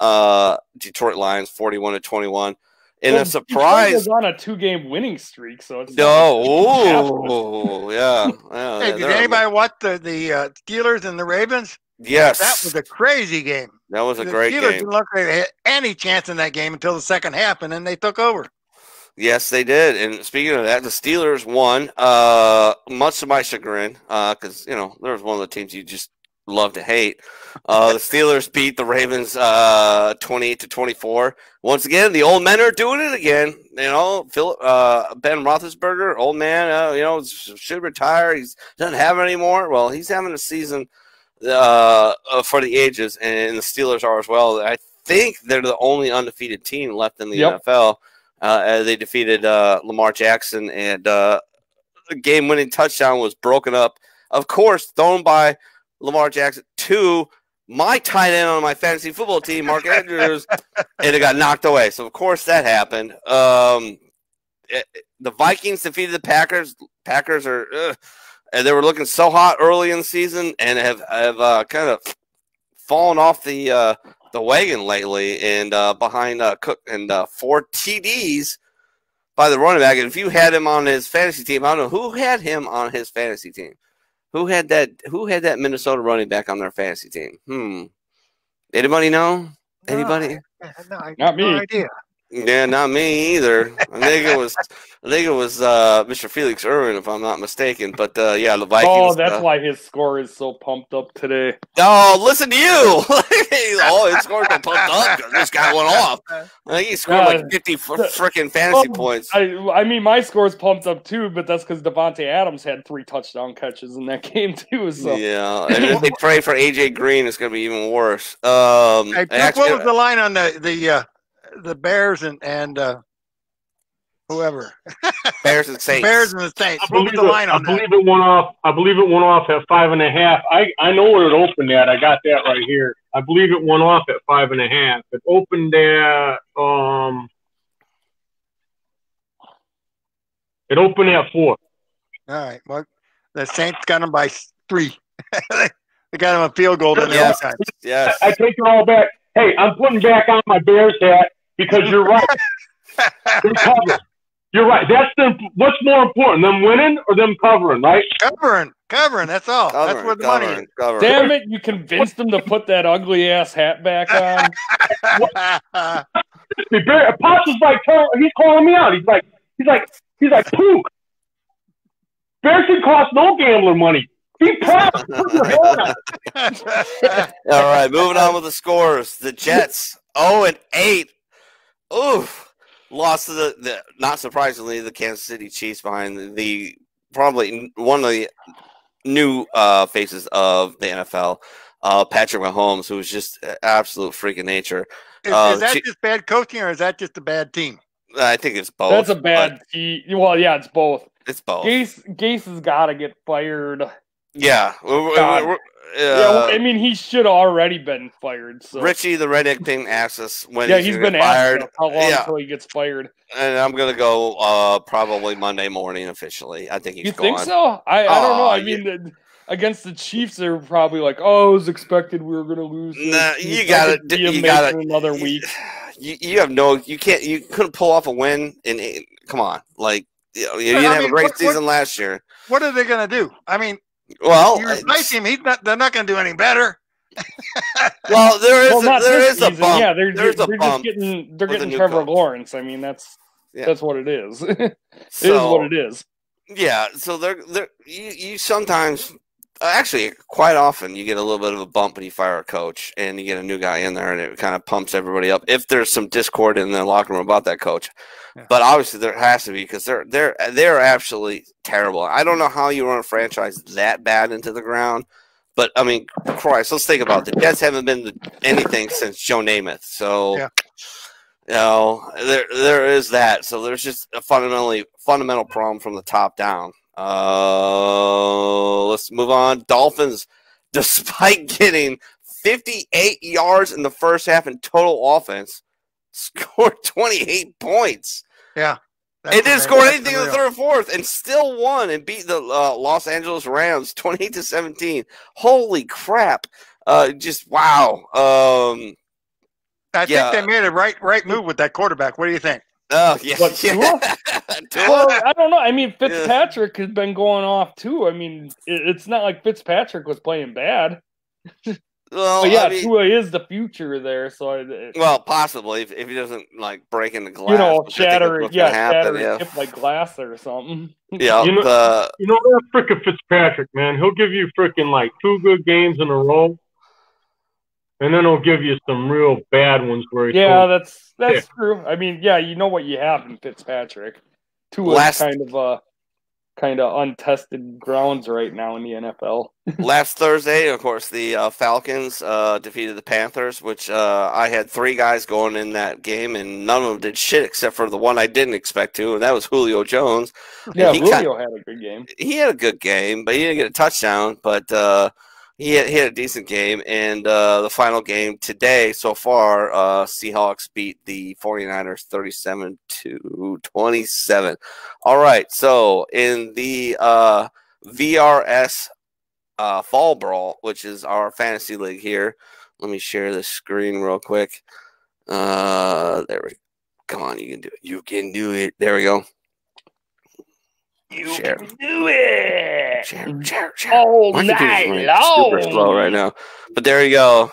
uh, Detroit Lions, forty-one to twenty-one. In well, a surprise, was on a two-game winning streak, so it's no, oh, yeah, yeah. Hey, did anybody watch the the uh, Steelers and the Ravens? Yes, that was a crazy game. That was a the great Steelers game. Didn't look like they had any chance in that game until the second half, and then they took over. Yes, they did. And speaking of that, the Steelers won, uh, much to my chagrin, because uh, you know there's one of the teams you just love to hate. Uh, the Steelers beat the Ravens uh, 28 to 24. Once again, the old men are doing it again. You know, Phil, uh, Ben Roethlisberger, old man, uh, you know, should retire. He doesn't have it anymore. Well, he's having a season for the ages, and the Steelers are as well. I think they're the only undefeated team left in the yep. NFL. Uh, they defeated uh, Lamar Jackson, and uh, the game-winning touchdown was broken up, of course, thrown by Lamar Jackson to my tight end on my fantasy football team, Mark Andrews, and it got knocked away. So of course that happened. Um, it, the Vikings defeated the Packers. Packers are, ugh, and they were looking so hot early in the season, and have have uh, kind of fallen off the uh, the wagon lately and uh, behind uh, Cook and uh, four TDs by the running back. And if you had him on his fantasy team, I don't know who had him on his fantasy team. Who had that? Who had that Minnesota running back on their fantasy team? Hmm. Anybody know? Anybody? No, no, Not me. No idea. Yeah, not me either. I think it was, I think it was uh, Mr. Felix Irvin, if I'm not mistaken. But uh, yeah, the Vikings. Oh, that's uh, why his score is so pumped up today. Oh, listen to you! oh, his score's been pumped up because this guy went off. I think he scored like 50 freaking fantasy points. I, I mean, my score's pumped up too, but that's because Davante Adams had three touchdown catches in that game too. So yeah, and if they trade for AJ Green, it's going to be even worse. Um, hey, actually, what was the line on the the? The Bears and and uh, whoever. Bears and Saints. Bears and the Saints. I believe, it, I believe it went off. I believe it went off at five and a half. I I know where it opened at. I got that right here. I believe it went off at five and a half. It opened at um. It opened at four. All right. Well, the Saints got them by three. they got them a field goal in yes. Yes. I, I take it all back. Hey, I'm putting back on my Bears hat because you're right. You're right. That's the what's more important, them winning or them covering, right? Covering, covering. That's all. Covering, that's where the covering, money is. Covering. Damn it! You convinced them to put that ugly ass hat back on. Pops is like, he's calling me out. He's like, he's like, he's like, pook. Bears should cost no gambler money. Be proud. All right, moving on with the scores. The Jets 0 and 8. Oof. Lost to the, the, not surprisingly, the Kansas City Chiefs behind the, the probably one of the new uh, faces of the NFL, uh, Patrick Mahomes, who was just absolute freaking nature. Is, uh, is that Chief- just bad coaching or is that just a bad team? I think it's both. That's a bad team. Well, yeah, it's both. It's both. Gase, Gase has got to get fired. Yeah. Uh, yeah, I mean, he should already been fired. So Richie, the redneck thing, asks us when. Yeah, he's, he's been fired. how long yeah. until he gets fired? And I'm gonna go uh, probably Monday morning officially. I think he's. You gone. think so? I, I don't know. I mean, yeah. against the Chiefs, they're probably like, "Oh, it was expected we were going to lose." Nah, you got it. You got it. Another week. You, you have no. You can't. You couldn't pull off a win. And come on, like you, know, you didn't have mean, a great what, season what, last year. What are they going to do? I mean, well, you replace him. He's not. They're not going to do any better. well, there is well, a, there is a bump. Yeah, they're, There's they're, just getting they're getting Trevor coach. Lawrence. I mean, that's yeah. that's what it is. it so, is what it is. Yeah, so they're they're you, you sometimes Uh, actually quite often you get a little bit of a bump when you fire a coach and you get a new guy in there and it kind of pumps everybody up if there's some discord in the locker room about that coach. Yeah. but obviously there has to be because they're they're they're absolutely terrible. I don't know how you run a franchise that bad into the ground but i mean christ let's think about it. The jets haven't been anything since joe namath so yeah. you know there there is that. So there's just a fundamentally fundamental problem from the top down uh, let's move on. Dolphins, despite getting 58 yards in the first half in total offense, scored 28 points. Yeah. It didn't score anything in the third or fourth and still won and beat the uh, Los Angeles Rams 28 to 17. Holy crap. Uh, just wow. Um, I yeah. think they made a right right move with that quarterback. What do you think? Oh yeah, what, Tua? well, I don't know. I mean, Fitzpatrick yeah. has been going off too. I mean, it's not like Fitzpatrick was playing bad. Well, but yeah, I mean, Tua is the future there. So, it, well, possibly if, if he doesn't like break into glass, you know, shatter, yeah, shatter yeah. like glass or something. Yeah, you know, the, you know that freaking Fitzpatrick, man. He'll give you freaking like two good games in a row, and then he'll give you some real bad ones where yeah, that's that's yeah. true. I mean, yeah, you know what you have in Fitzpatrick. Two last kind of uh kind of untested grounds right now in the NFL. last Thursday, of course, the uh, Falcons uh, defeated the Panthers, which uh, I had three guys going in that game, and none of them did shit except for the one I didn't expect to, and that was Julio Jones. Yeah, Julio had a good game. He had a good game, but he didn't get a touchdown. But uh, he had, he had a decent game. And uh, the final game today, so far, uh, Seahawks beat the 49ers 37 to 27. All right. So in the uh, VRS uh, Fall Brawl, which is our fantasy league here, let me share the screen real quick. Uh, there we go. Come on, you can do it. You can do it. There we go. You share. can do it. Share, share, share. All My night long. Super slow right now. But there you go.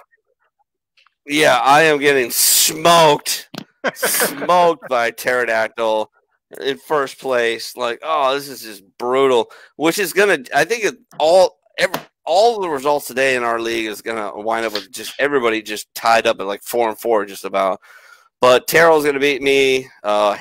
Yeah, I am getting smoked. smoked by Pterodactyl in first place. Like, oh, this is just brutal. Which is gonna I think it, all every all the results today in our league is gonna wind up with just everybody just tied up at like four and four just about. But Terrell's gonna beat me uh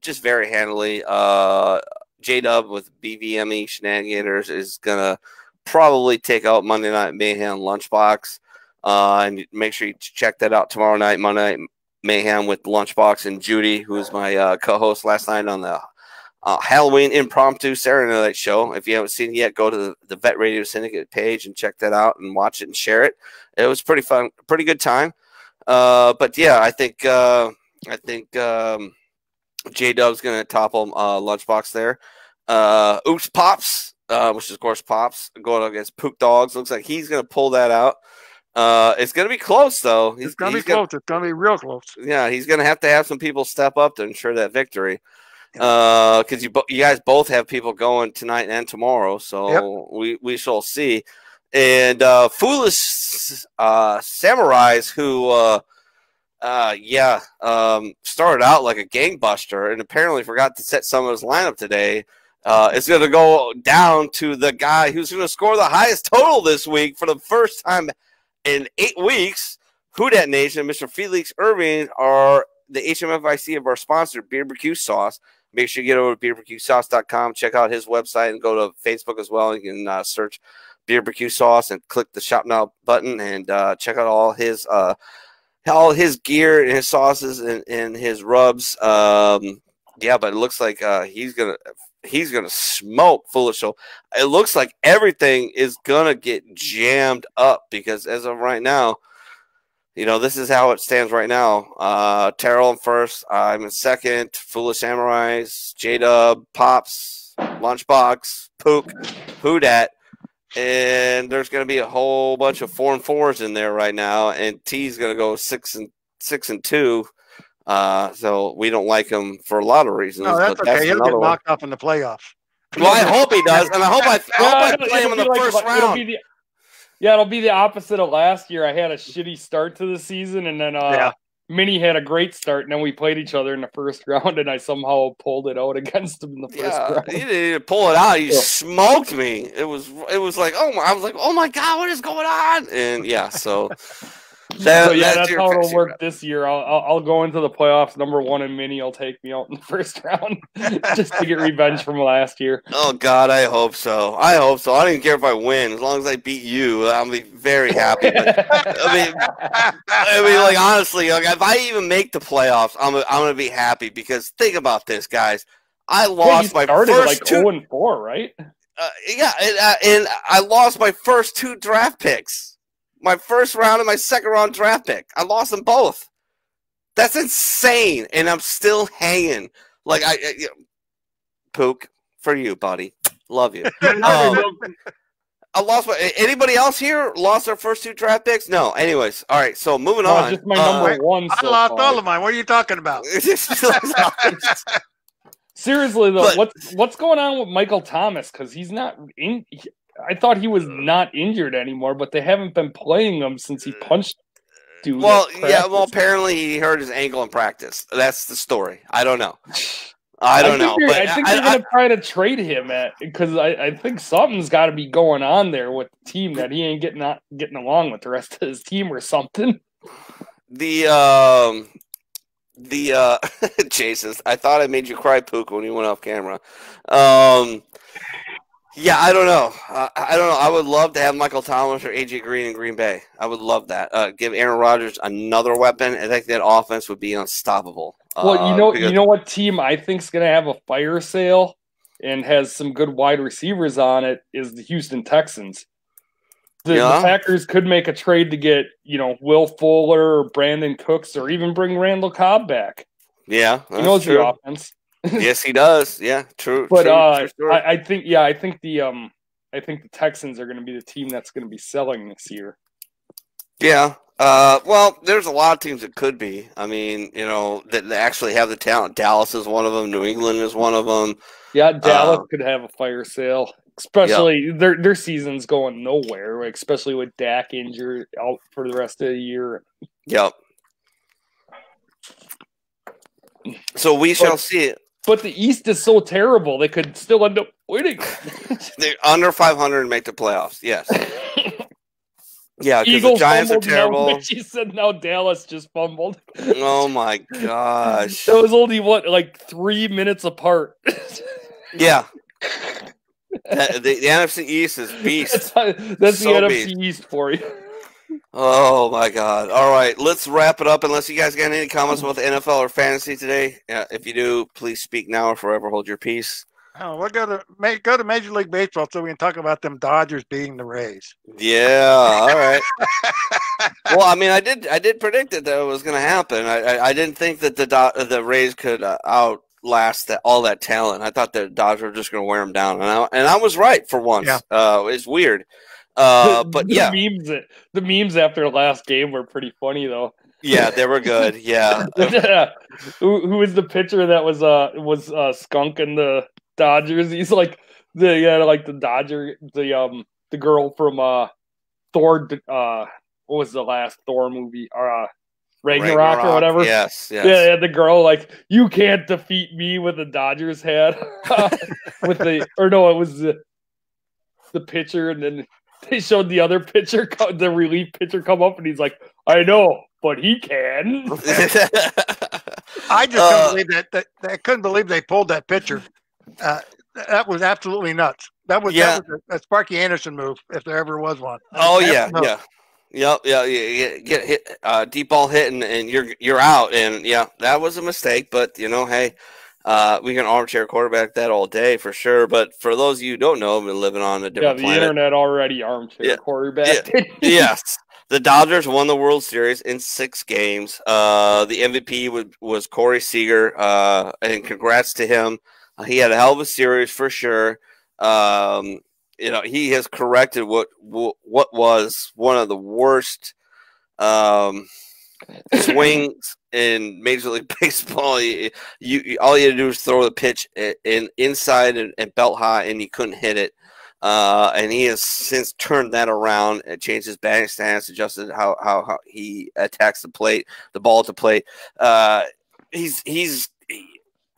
just very handily. Uh J Dub with BVME Shenanigans is gonna probably take out Monday Night Mayhem Lunchbox. Uh, and make sure you check that out tomorrow night, Monday Night Mayhem with Lunchbox and Judy, who's my uh, co-host last night on the uh, Halloween impromptu Saturday night show. If you haven't seen it yet, go to the, the Vet Radio Syndicate page and check that out and watch it and share it. It was pretty fun, pretty good time. Uh, but yeah, I think uh, I think um, J Dub's going to topple uh, Lunchbox there. Uh, Oops Pops, uh, which is, of course, Pops going against Poop Dogs. Looks like he's going to pull that out. Uh, it's going to be close, though. He's, it's going to be close. It's going to be real close. Yeah, he's going to have to have some people step up to ensure that victory. Uh, because you you guys both have people going tonight and tomorrow, so yep. we we shall see. And uh, foolish uh, samurais who uh yeah, um, started out like a gangbuster and apparently forgot to set some of his lineup today. Uh, it's going to go down to the guy who's going to score the highest total this week for the first time in eight weeks. Who Dat Nation, Mr. Felix Irving, are the HMFIC of our sponsor, Barbecue Sauce. Make sure you get over to beerbarbecuesauce.com, check out his website, and go to Facebook as well. You can uh, search Barbecue Sauce and click the Shop Now button and uh, check out all his uh, all his gear and his sauces and, and his rubs. Um, yeah, but it looks like uh, he's gonna he's gonna smoke Foolish. It looks like everything is gonna get jammed up because as of right now, you know this is how it stands right now. Uh, Terrell in first, I'm in second. Foolish Samurais, J Dub, Pops, Lunchbox, Pook, Who Dat, and there's going to be a whole bunch of four and fours in there right now, and T's going to go six and six and two. Uh, so we don't like him for a lot of reasons. No, that's but okay. He'll get knocked off in the playoffs. Well, I hope he does, and I hope I, I, hope I play him in the like- first it'll round. the- yeah, it'll be the opposite of last year. I had a shitty start to the season, and then uh, Yeah. Minnie had a great start, and then we played each other in the first round, and I somehow pulled it out against him in the first Yeah, round. he didn't even pull it out. He Yeah. smoked me. It was it was like oh my! I was like oh my god, what is going on? And yeah, so that, So yeah, that's your how it'll work rep. this year. I'll, I'll I'll go into the playoffs number one, and Minnie will take me out in the first round just to get revenge from last year. Oh God, I hope so. I hope so. I don't even care if I win, as long as I beat you. I'll be very happy. But, I mean, I mean, like honestly, like if I even make the playoffs, I'm I'm gonna be happy because think about this, guys. I lost my first like two. zero and four, right? uh, yeah, and, uh, and I lost my first two draft picks. My first round and my second round draft pick. I lost them both. That's insane, and I'm still hanging. Like I, I you know, Pook for you, buddy. Love you. Um, I lost my. Anybody else here lost their first two draft picks? No. Anyways, all right. So moving No, on. just my Uh, number one. I so lost far. all of mine. What are you talking about? Seriously though, But- what's what's going on with Michael Thomas? Because he's not in. he- I thought he was not injured anymore, but they haven't been playing him since he punched. Dude, well, yeah. Well, apparently he hurt his ankle in practice. That's the story. I don't know. I don't think know. But I think I- they're I- gonna try to trade him at because I, I think something's got to be going on there with the team that he ain't getting not getting along with the rest of his team or something. The um the uh Jesus, I thought I made you cry Pook when you went off camera. Um yeah, I don't know. Uh, I don't know. I would love to have Michael Thomas or AJ Green in Green Bay. I would love that. Uh, give Aaron Rodgers another weapon. I think that offense would be unstoppable. Well, Uh, you know, because- you know what team I think's gonna have a fire sale and has some good wide receivers on it is the Houston Texans. The, the Packers could make a trade to get you know Will Fuller or Brandin Cooks or even bring Randall Cobb back. yeah, He knows true. the offense, yes, he does. Yeah, true. but true, uh, true. I, I think yeah, I think the um, I think the Texans are going to be the team that's going to be selling this year. Yeah. Uh, well, there's a lot of teams that could be. I mean, you know, that, that actually have the talent. Dallas is one of them. New England is one of them. Yeah, Dallas Uh, could have a fire sale, especially their their season's going nowhere, like, especially with Dak injured out for the rest of the year. Yep. So we shall see. But the East is so terrible; they could still end up winning. They're under 500 and make the playoffs. Yes. Yeah, because the Giants are terrible. Mitchie said now Dallas just fumbled. Oh my gosh. It was only what like three minutes apart. Yeah. The, the, the NFC East is that's beast. how- that's So the beast. NFC East for you. Oh my God! All right, let's wrap it up. Unless you guys got any comments about the NFL or fantasy today, yeah, if you do, please speak now or forever hold your peace. Oh, we'll go to go to Major League Baseball so we can talk about them Dodgers beating the Rays. Yeah. All right. well, I mean, I did I did predict that that was going to happen. I, I I didn't think that the Do- the Rays could uh, outlast that all that talent. I thought the Dodgers were just going to wear them down, and I and I was right for once. Yeah. Uh, it's weird. Uh, but the yeah, memes the memes after last game were pretty funny though. yeah, they were good. Yeah. who, who was the pitcher that was uh was uh skunking the Dodgers? He's like the yeah like the Dodger the um the girl from uh Thor uh what was the last Thor movie or uh Ragnarok, or whatever. Yes. Yes. Yeah, yeah, the girl like you can't defeat me with the Dodgers hat with the or no, it was the the pitcher, and then they showed the other pitcher, co- the relief pitcher, come up, and he's like, "I know, but he can." I just Uh, couldn't believe that, that. I couldn't believe they pulled that pitcher. Uh, that was absolutely nuts. That was Yeah. that was a, a Sparky Anderson move, if there ever was one. Oh That yeah, was nuts. yeah, yep, yeah, yeah, yeah. Get hit, uh, deep ball hit, and, and you're you're out. And yeah, that was a mistake. But you know, hey, uh, we can armchair quarterback that all day for sure. But for those of you who don't know, I've been living on a different yeah, the planet. internet already armchair Yeah. quarterback. yes. The Dodgers won the World Series in six games. Uh, the MVP was, was Corey Seager, uh, and congrats to him. Uh, he had a hell of a series for sure. Um, you know, he has corrected what what was one of the worst um, swings in Major League Baseball. You, you, all you had to do was throw the pitch in inside and, and belt high, and he couldn't hit it. Uh, and he has since turned that around and changed his batting stance, adjusted how, how, how he attacks the plate, the ball to plate. Uh, he's he's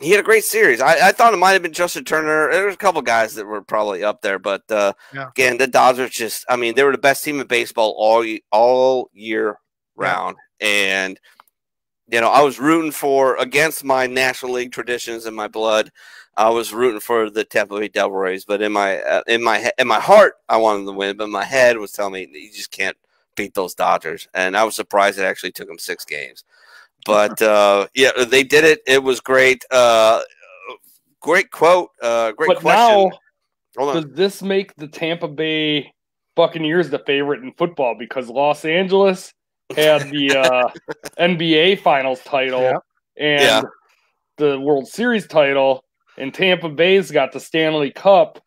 he had a great series. I, I thought it might have been Justin Turner. There was a couple guys that were probably up there, but uh, yeah. again, the Dodgers just, I mean, they were the best team in baseball all all year round. And, you know, I was rooting for, against my National League traditions and my blood, I was rooting for the Tampa Bay Devil Rays. But in my, uh, in my, in my heart, I wanted to win, but my head was telling me you just can't beat those Dodgers. And I was surprised it actually took them six games. But uh, yeah, they did it. It was great. Uh, great quote. Uh, great but question. Now, does this make the Tampa Bay Buccaneers the favorite in football because Los Angeles had the uh, NBA Finals title yeah. and yeah. the World Series title, and Tampa Bay's got the Stanley Cup.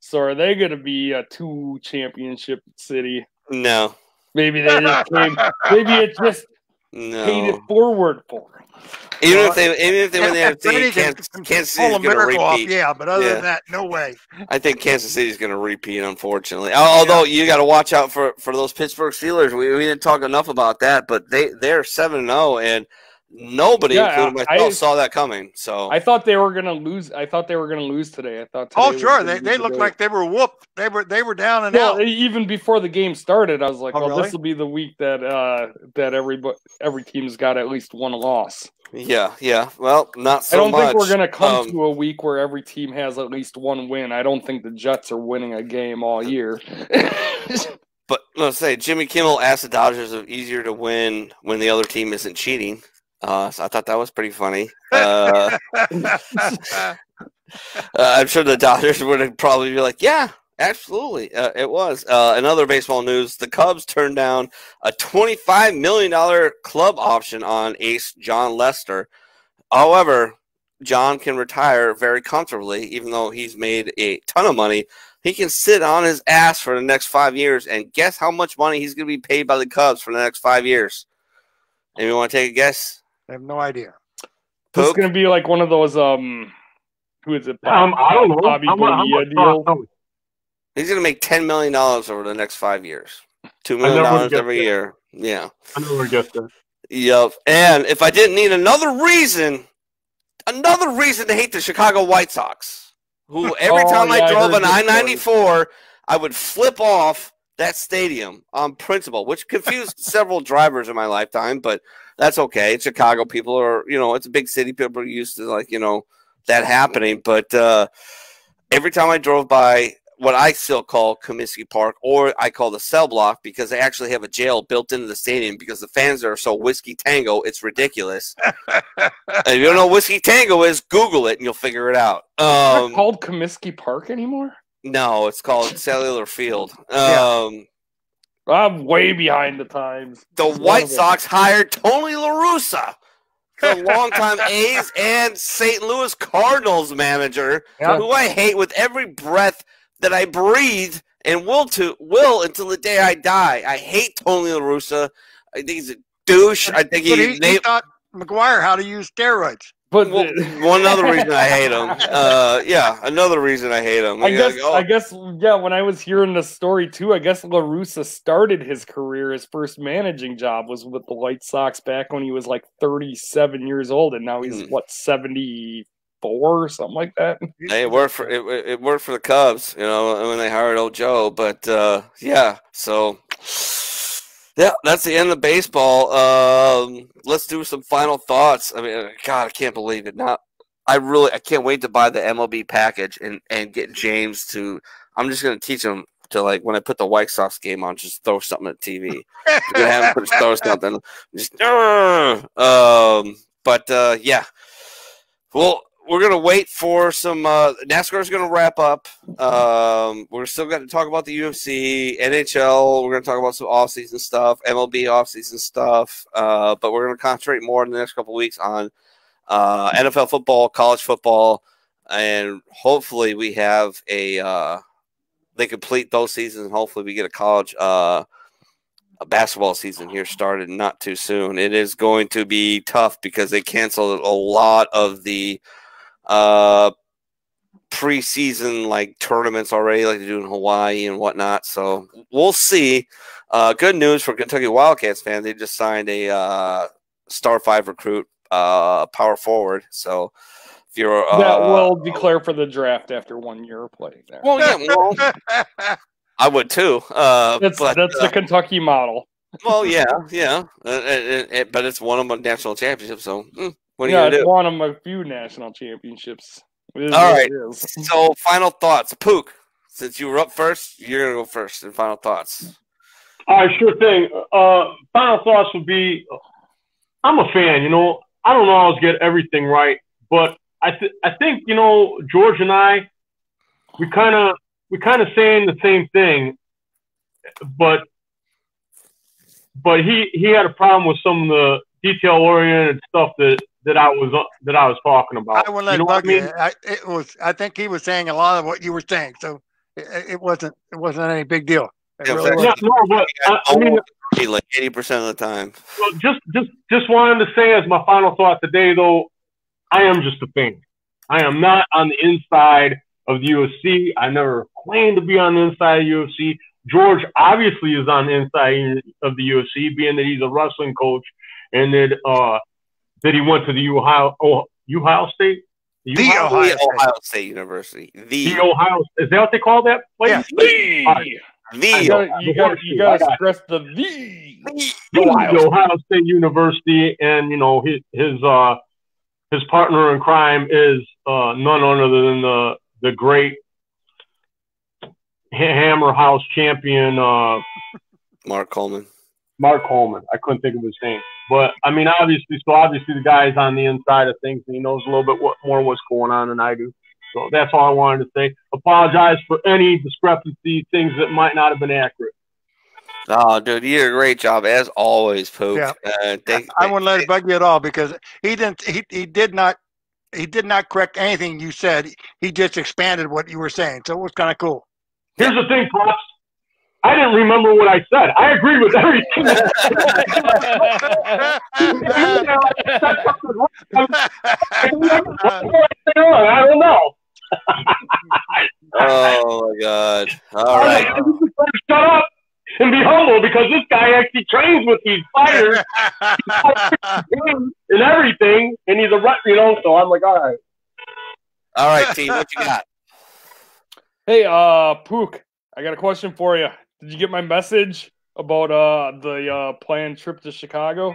So are they going to be a two championship city? No. Maybe they just came. Maybe it's just no. paid it forward for him. Even well, if they, even if they win the NFC, Kansas, Kansas City's going to repeat. Off, yeah, but other yeah. than that, no way. I think Kansas City's going to repeat, unfortunately. Although yeah. you got to watch out for for those Pittsburgh Steelers. We, we didn't talk enough about that, but they they're seven zero, oh, and nobody, yeah, including myself, I, saw that coming. So I thought they were going to lose. I thought they were going to lose today. I thought. oh, sure. They they looked like they were whooped. They were they were down and well, out. Even before the game started, I was like, oh, "Well, really? this will be the week that uh that every every team's got at least one loss." Yeah, yeah. Well, not so I don't much. think we're going to come um, to a week where every team has at least one win. I don't think the Jets are winning a game all year. but let's say Jimmy Kimmel asked the Dodgers if easier to win when the other team isn't cheating. Uh, so I thought that was pretty funny. Uh, uh, I'm sure the Dodgers would probably be like, "Yeah, Absolutely, uh, it was. Uh, another baseball news: the Cubs turned down a twenty-five million dollar club option on ace Jon Lester. However, John can retire very comfortably, even though he's made a ton of money. He can sit on his ass for the next five years, and guess how much money he's going to be paid by the Cubs for the next five years? Anyone want to take a guess? I have no idea. Pope? is going to be like one of those um, who is it? Um, I don't know. Bobby Bonilla deal. He's going to make ten million dollars over the next five years. Two million dollars every that. year. Yeah. I never get that. Yep. And if I didn't need another reason, another reason to hate the Chicago White Sox, who every oh, time yeah, I drove an I ninety four, I would flip off that stadium on principle, which confused several drivers in my lifetime, but that's okay. Chicago people are, you know, it's a big city. People are used to like, you know, that happening. But uh, every time I drove by what I still call Comiskey Park, or I call the cell block because they actually have a jail built into the stadium because the fans are so whiskey tango, it's ridiculous. if you don't know whiskey tango is, Google it and you'll figure it out. Um, called Comiskey Park anymore? No, it's called Cellular Field. Um, I'm way behind the times. The it's White Sox hired Tony La Russa the longtime A's and St. Louis Cardinals manager, yeah. who I hate with every breath that I breathe and will to will until the day I die. I hate Tony La Russa. I think he's a douche. I think he, he, he taught McGwire how to use steroids. But well, one other reason I hate him. Uh, yeah, another reason I hate him. I guess. Oh. I guess. Yeah. When I was hearing the story too, I guess La Russa started his career. His first managing job was with the White Sox back when he was like 37 years old, and now he's hmm. what 70 four or something like that. Hey, it worked for it, it worked for the Cubs, you know, when they hired old Joe. But uh, yeah, so yeah, that's the end of baseball. Um, let's do some final thoughts. I mean, God, I can't believe it. Not, I really, I can't wait to buy the MLB package and and get James to. I'm just gonna teach him to like when I put the White Sox game on, just throw something at TV. gonna have him throw something. Just, um, but uh, yeah. Well, we're gonna wait for some. Uh, NASCAR is gonna wrap up. Um, we're still going to talk about the UFC, NHL. We're gonna talk about some off-season stuff, MLB off-season stuff. Uh, but we're gonna concentrate more in the next couple weeks on uh, NFL football, college football, and hopefully we have a uh, they complete those seasons. And hopefully, we get a college uh, a basketball season here started not too soon. It is going to be tough because they canceled a lot of the uh, preseason like tournaments already, like they do in Hawaii and whatnot. So we'll see. Uh, good news for Kentucky Wildcats fans: they just signed a uh, Star Five recruit, uh, power forward. So if you're uh, that will declare for the draft after one year of playing there. Well, yeah, well, I would too. Uh, that's but, that's the uh, Kentucky model. well, yeah, yeah, uh, it, it, but it's one of them national championships. So mm, what are yeah, you it's gonna do? one of a few national championships. It is All what right. it is. So final thoughts, Pook. Since you were up first, you're gonna go first. And final thoughts. All right, sure thing. Uh, final thoughts would be, I'm a fan. You know, I don't always get everything right, but I th- I think you know George and I, we kind of we kind of saying the same thing, but but he he had a problem with some of the detail oriented stuff that that I was uh, that I was talking about. I wouldn't let you know it what I mean? I, it was. I think he was saying a lot of what you were saying, so it, it wasn't. It wasn't any big deal. Yeah, really fair. no, but I, I mean, like eighty percent of the time. Well, just just just wanted to say as my final thought today, though, I am just a fan. I am not on the inside of the UFC. I never claimed to be on the inside of the UFC. George obviously is on the inside of the UFC, being that he's a wrestling coach and that uh that he went to the Ohio oh, Ohio State. The Ohio, Ohio The State. Ohio State University. The the Ohio is that what they call that place? Yeah. The, All right. you the gotta, you gotta, you gotta stress the the. the Ohio Ohio, State University, and you know his his uh his partner in crime is uh none other than the the great Hammer House champion uh Mark Coleman. Mark Coleman. I couldn't think of his name, but I mean obviously, so obviously the guy's on the inside of things and he knows a little bit what, more what's going on than I do. So that's all I wanted to say. Apologize for any discrepancy, things that might not have been accurate. Oh, dude, you did a great job as always, Pook. Yeah. Uh, thank- I wouldn't let it bug you at all because he didn't. He, he did not. He did not correct anything you said. He just expanded what you were saying, so it was kind of cool. Here's the thing, Pops. I didn't remember what I said. I agree with everything. I don't know. oh my god! All right. Shut up and be humble because this guy actually trains with these fighters and everything, and he's a rep, you know. So I'm like, all right. All right, team. What you got? Hey, uh, Pook, I got a question for you. Did you get my message about uh the uh planned trip to Chicago?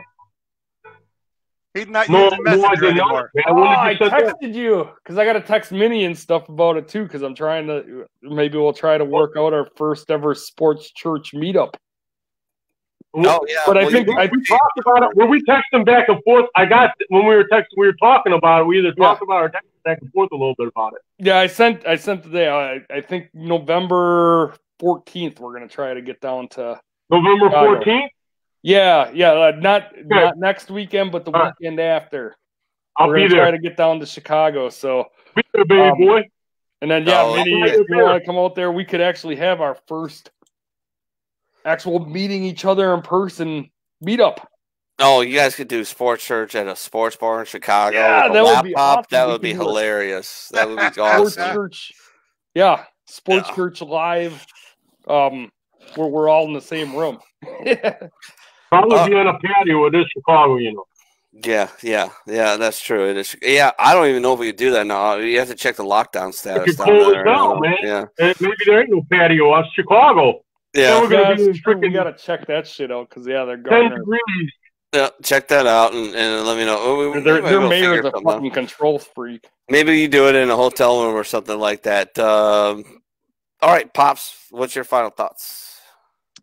He's not No, using no, I did not. anymore. Man, Oh, I did you send that? texted you because I got to text Minnie and stuff about it too. Because I'm trying to maybe we'll try to work out our first ever sports church meetup. Oh yeah. But I think you- I we talked about it. When we texting back and forth, I got when we were texting, we were talking about it. We either talked about it or texted back and forth a little bit about it. Yeah, I sent I sent today. I I think November 14th we're gonna try to get down to. November Chicago. fourteenth. Yeah, yeah, uh, not not next weekend, but the All right. weekend after. I'll we're be gonna try there. to get down to Chicago. So Be there, baby Um, boy. And then yeah, Oh, Minnie, if you want to come out there, we could actually have our first actual meeting each other in person meetup. Oh, you guys could do sports church at a sports bar in Chicago Yeah, that would be laptop. awesome. That would be could do it. hilarious. That would be awesome. Sports awesome. church. Yeah, sports Yeah. church live. Um, where we're all in the same room. Probably uh, be on a patio. It is Chicago, you know. Yeah, yeah, yeah. That's true. It is. Yeah, I don't even know if we could do that now. You have to check the lockdown status down close it there. down, man. Yeah, And maybe there ain't no patio. It's Chicago. yeah. we're gonna yeah, be that's true. We gotta check that shit out because yeah, they're ten going. degrees. Yeah, check that out and, and let me know. Oh, we- Their, maybe their we'll mayor's a something out. fucking control freak. Maybe you do it in a hotel room or something like that. Um, all right, pops. What's your final thoughts?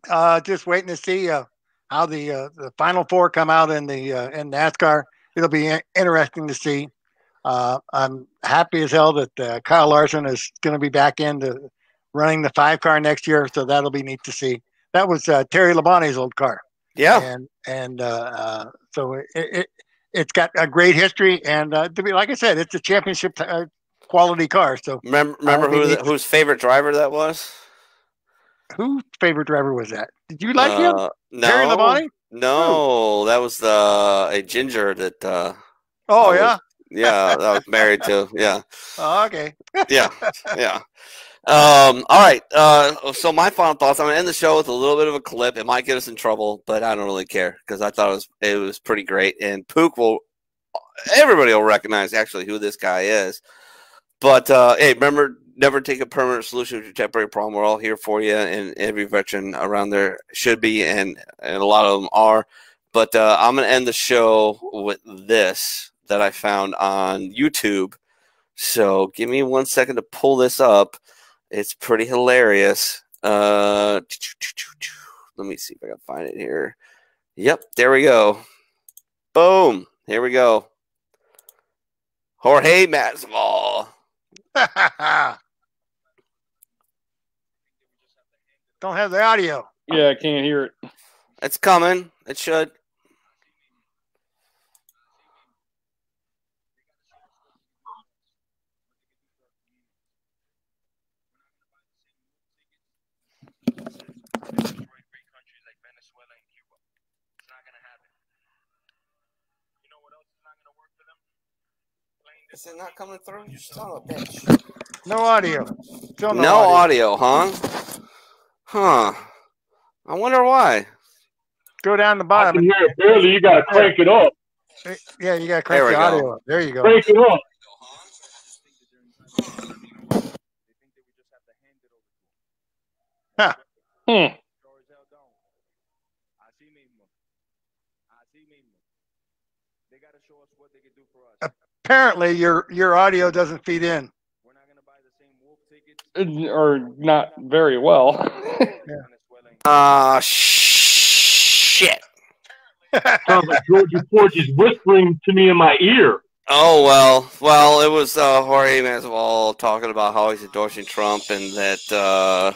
Uh, just waiting to see uh, how the uh, the final four come out in the uh, in NASCAR. It'll be interesting to see. Uh, I'm happy as hell that uh, Kyle Larson is going to be back into running the five car next year, so that'll be neat to see. That was uh, Terry Labonte's old car, Yeah, and and uh, uh, so it, it it's got a great history, and uh, to be like I said, it's a championship uh, quality car. So remember remember who the, whose favorite driver that was? who favorite driver was that? Did you like him? Uh, no, Terry Labonte? no, that was the a ginger that. Uh, Oh I yeah. was- yeah, that I was married to. Yeah, Oh, okay. yeah, yeah. Um, all right. Uh, so my final thoughts. I'm gonna end the show with a little bit of a clip. It might get us in trouble, but I don't really care because I thought it was it was pretty great. And Pook will, everybody will recognize actually who this guy is. But uh, hey, remember, never take a permanent solution to a temporary problem. We're all here for you, and every veteran around there should be, and and a lot of them are. But uh, I'm gonna end the show with this that I found on YouTube. So give me one second to pull this up. It's pretty hilarious. Uh, let me see if I can find it here. Yep, there we go. Boom. Here we go. Jorge Masvidal. Don't have the audio. Yeah, I can't hear it. It's coming. It should. Is it not coming through? You son of a bitch. No audio. Still no, No audio. audio, huh? Huh. I wonder why. Go down the I bottom. can hear it barely. You got to crank it up. Yeah, you got to crank the go. audio up. There you go. Crank it up. Huh. Hmm. Apparently, your your audio doesn't feed in. Or not very well. Uh, shit. Sounds like Georgie Porch is whispering to me in my ear. Oh well, well, it was uh, Jorge Masvidal talking about how he's endorsing Trump and that uh,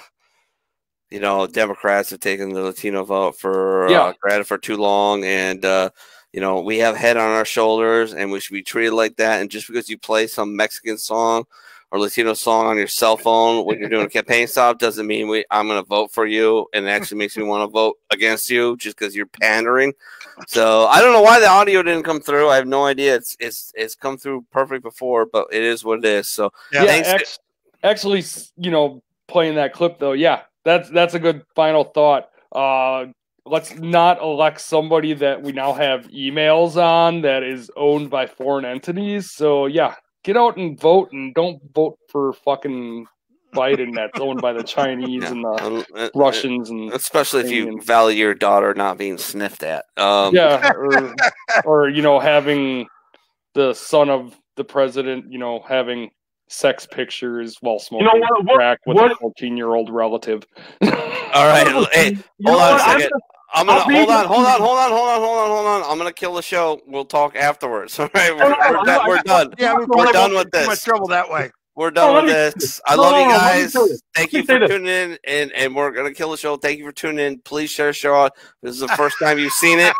you know Democrats have taken the Latino vote for Yeah. uh, granted for too long, and uh, you know we have head on our shoulders, and we should be treated like that. And just because you play some Mexican song or Latino song on your cell phone when you're doing a campaign stop doesn't mean we I'm going to vote for you, and it actually makes me want to vote against you just because you're pandering. So I don't know why the audio didn't come through. I have no idea. It's it's it's come through perfect before, but it is what it is. So Yeah. yeah, ex- actually, you know, playing that clip though, yeah, that's that's a good final thought. Uh, let's not elect somebody that we now have emails on that is owned by foreign entities. So yeah, get out and vote, and don't vote for fucking Biden that's owned by the Chinese Yeah. and the Um, uh, Russians and especially if you value your daughter not being sniffed at. Um, yeah, or, or you know, having the son of the president, you know, having sex pictures while smoking know what- what- crack with what- a fourteen-year-old relative. All right, hey, hold on a what? I'm second. I'm gonna hold on, hold on, hold on, hold on, hold on, hold on. I'm gonna kill the show. We'll talk afterwards. All right, we're, we're, done, we're done. Yeah, we We're done with this. much trouble that way. We're done Oh, with me- this. I no, love no, you no, let me guys. this. Thank you for tuning in, and and we're gonna kill the show. Thank you for tuning in. Please share the show out. This is the first time you've seen it.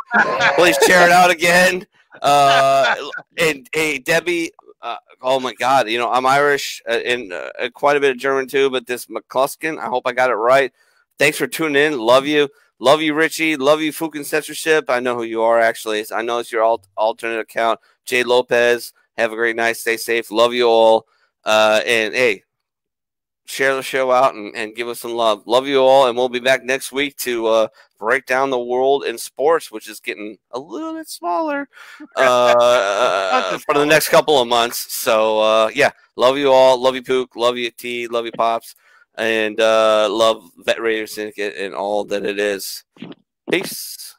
Please share it out again. Uh, and hey, Debbie. Uh, oh my God! You know I'm Irish uh, and uh, quite a bit of German too. But this McCluskey, I hope I got it right. Thanks for tuning in. Love you. Love you, Richie. Love you, Fukin Censorship. I know who you are, actually. I know it's your alt- alternate account. Jay Lopez. Have a great night. Stay safe. Love you all. Uh, and hey, share the show out and, and give us some love. Love you all. And we'll be back next week to uh, break down the world in sports, which is getting a little bit smaller uh, for the next couple of months. So, uh, yeah, love you all. Love you, Pook. Love you, T. Love you, Pops. And uh, love Vet Radio Syndicate and all that it is. Peace.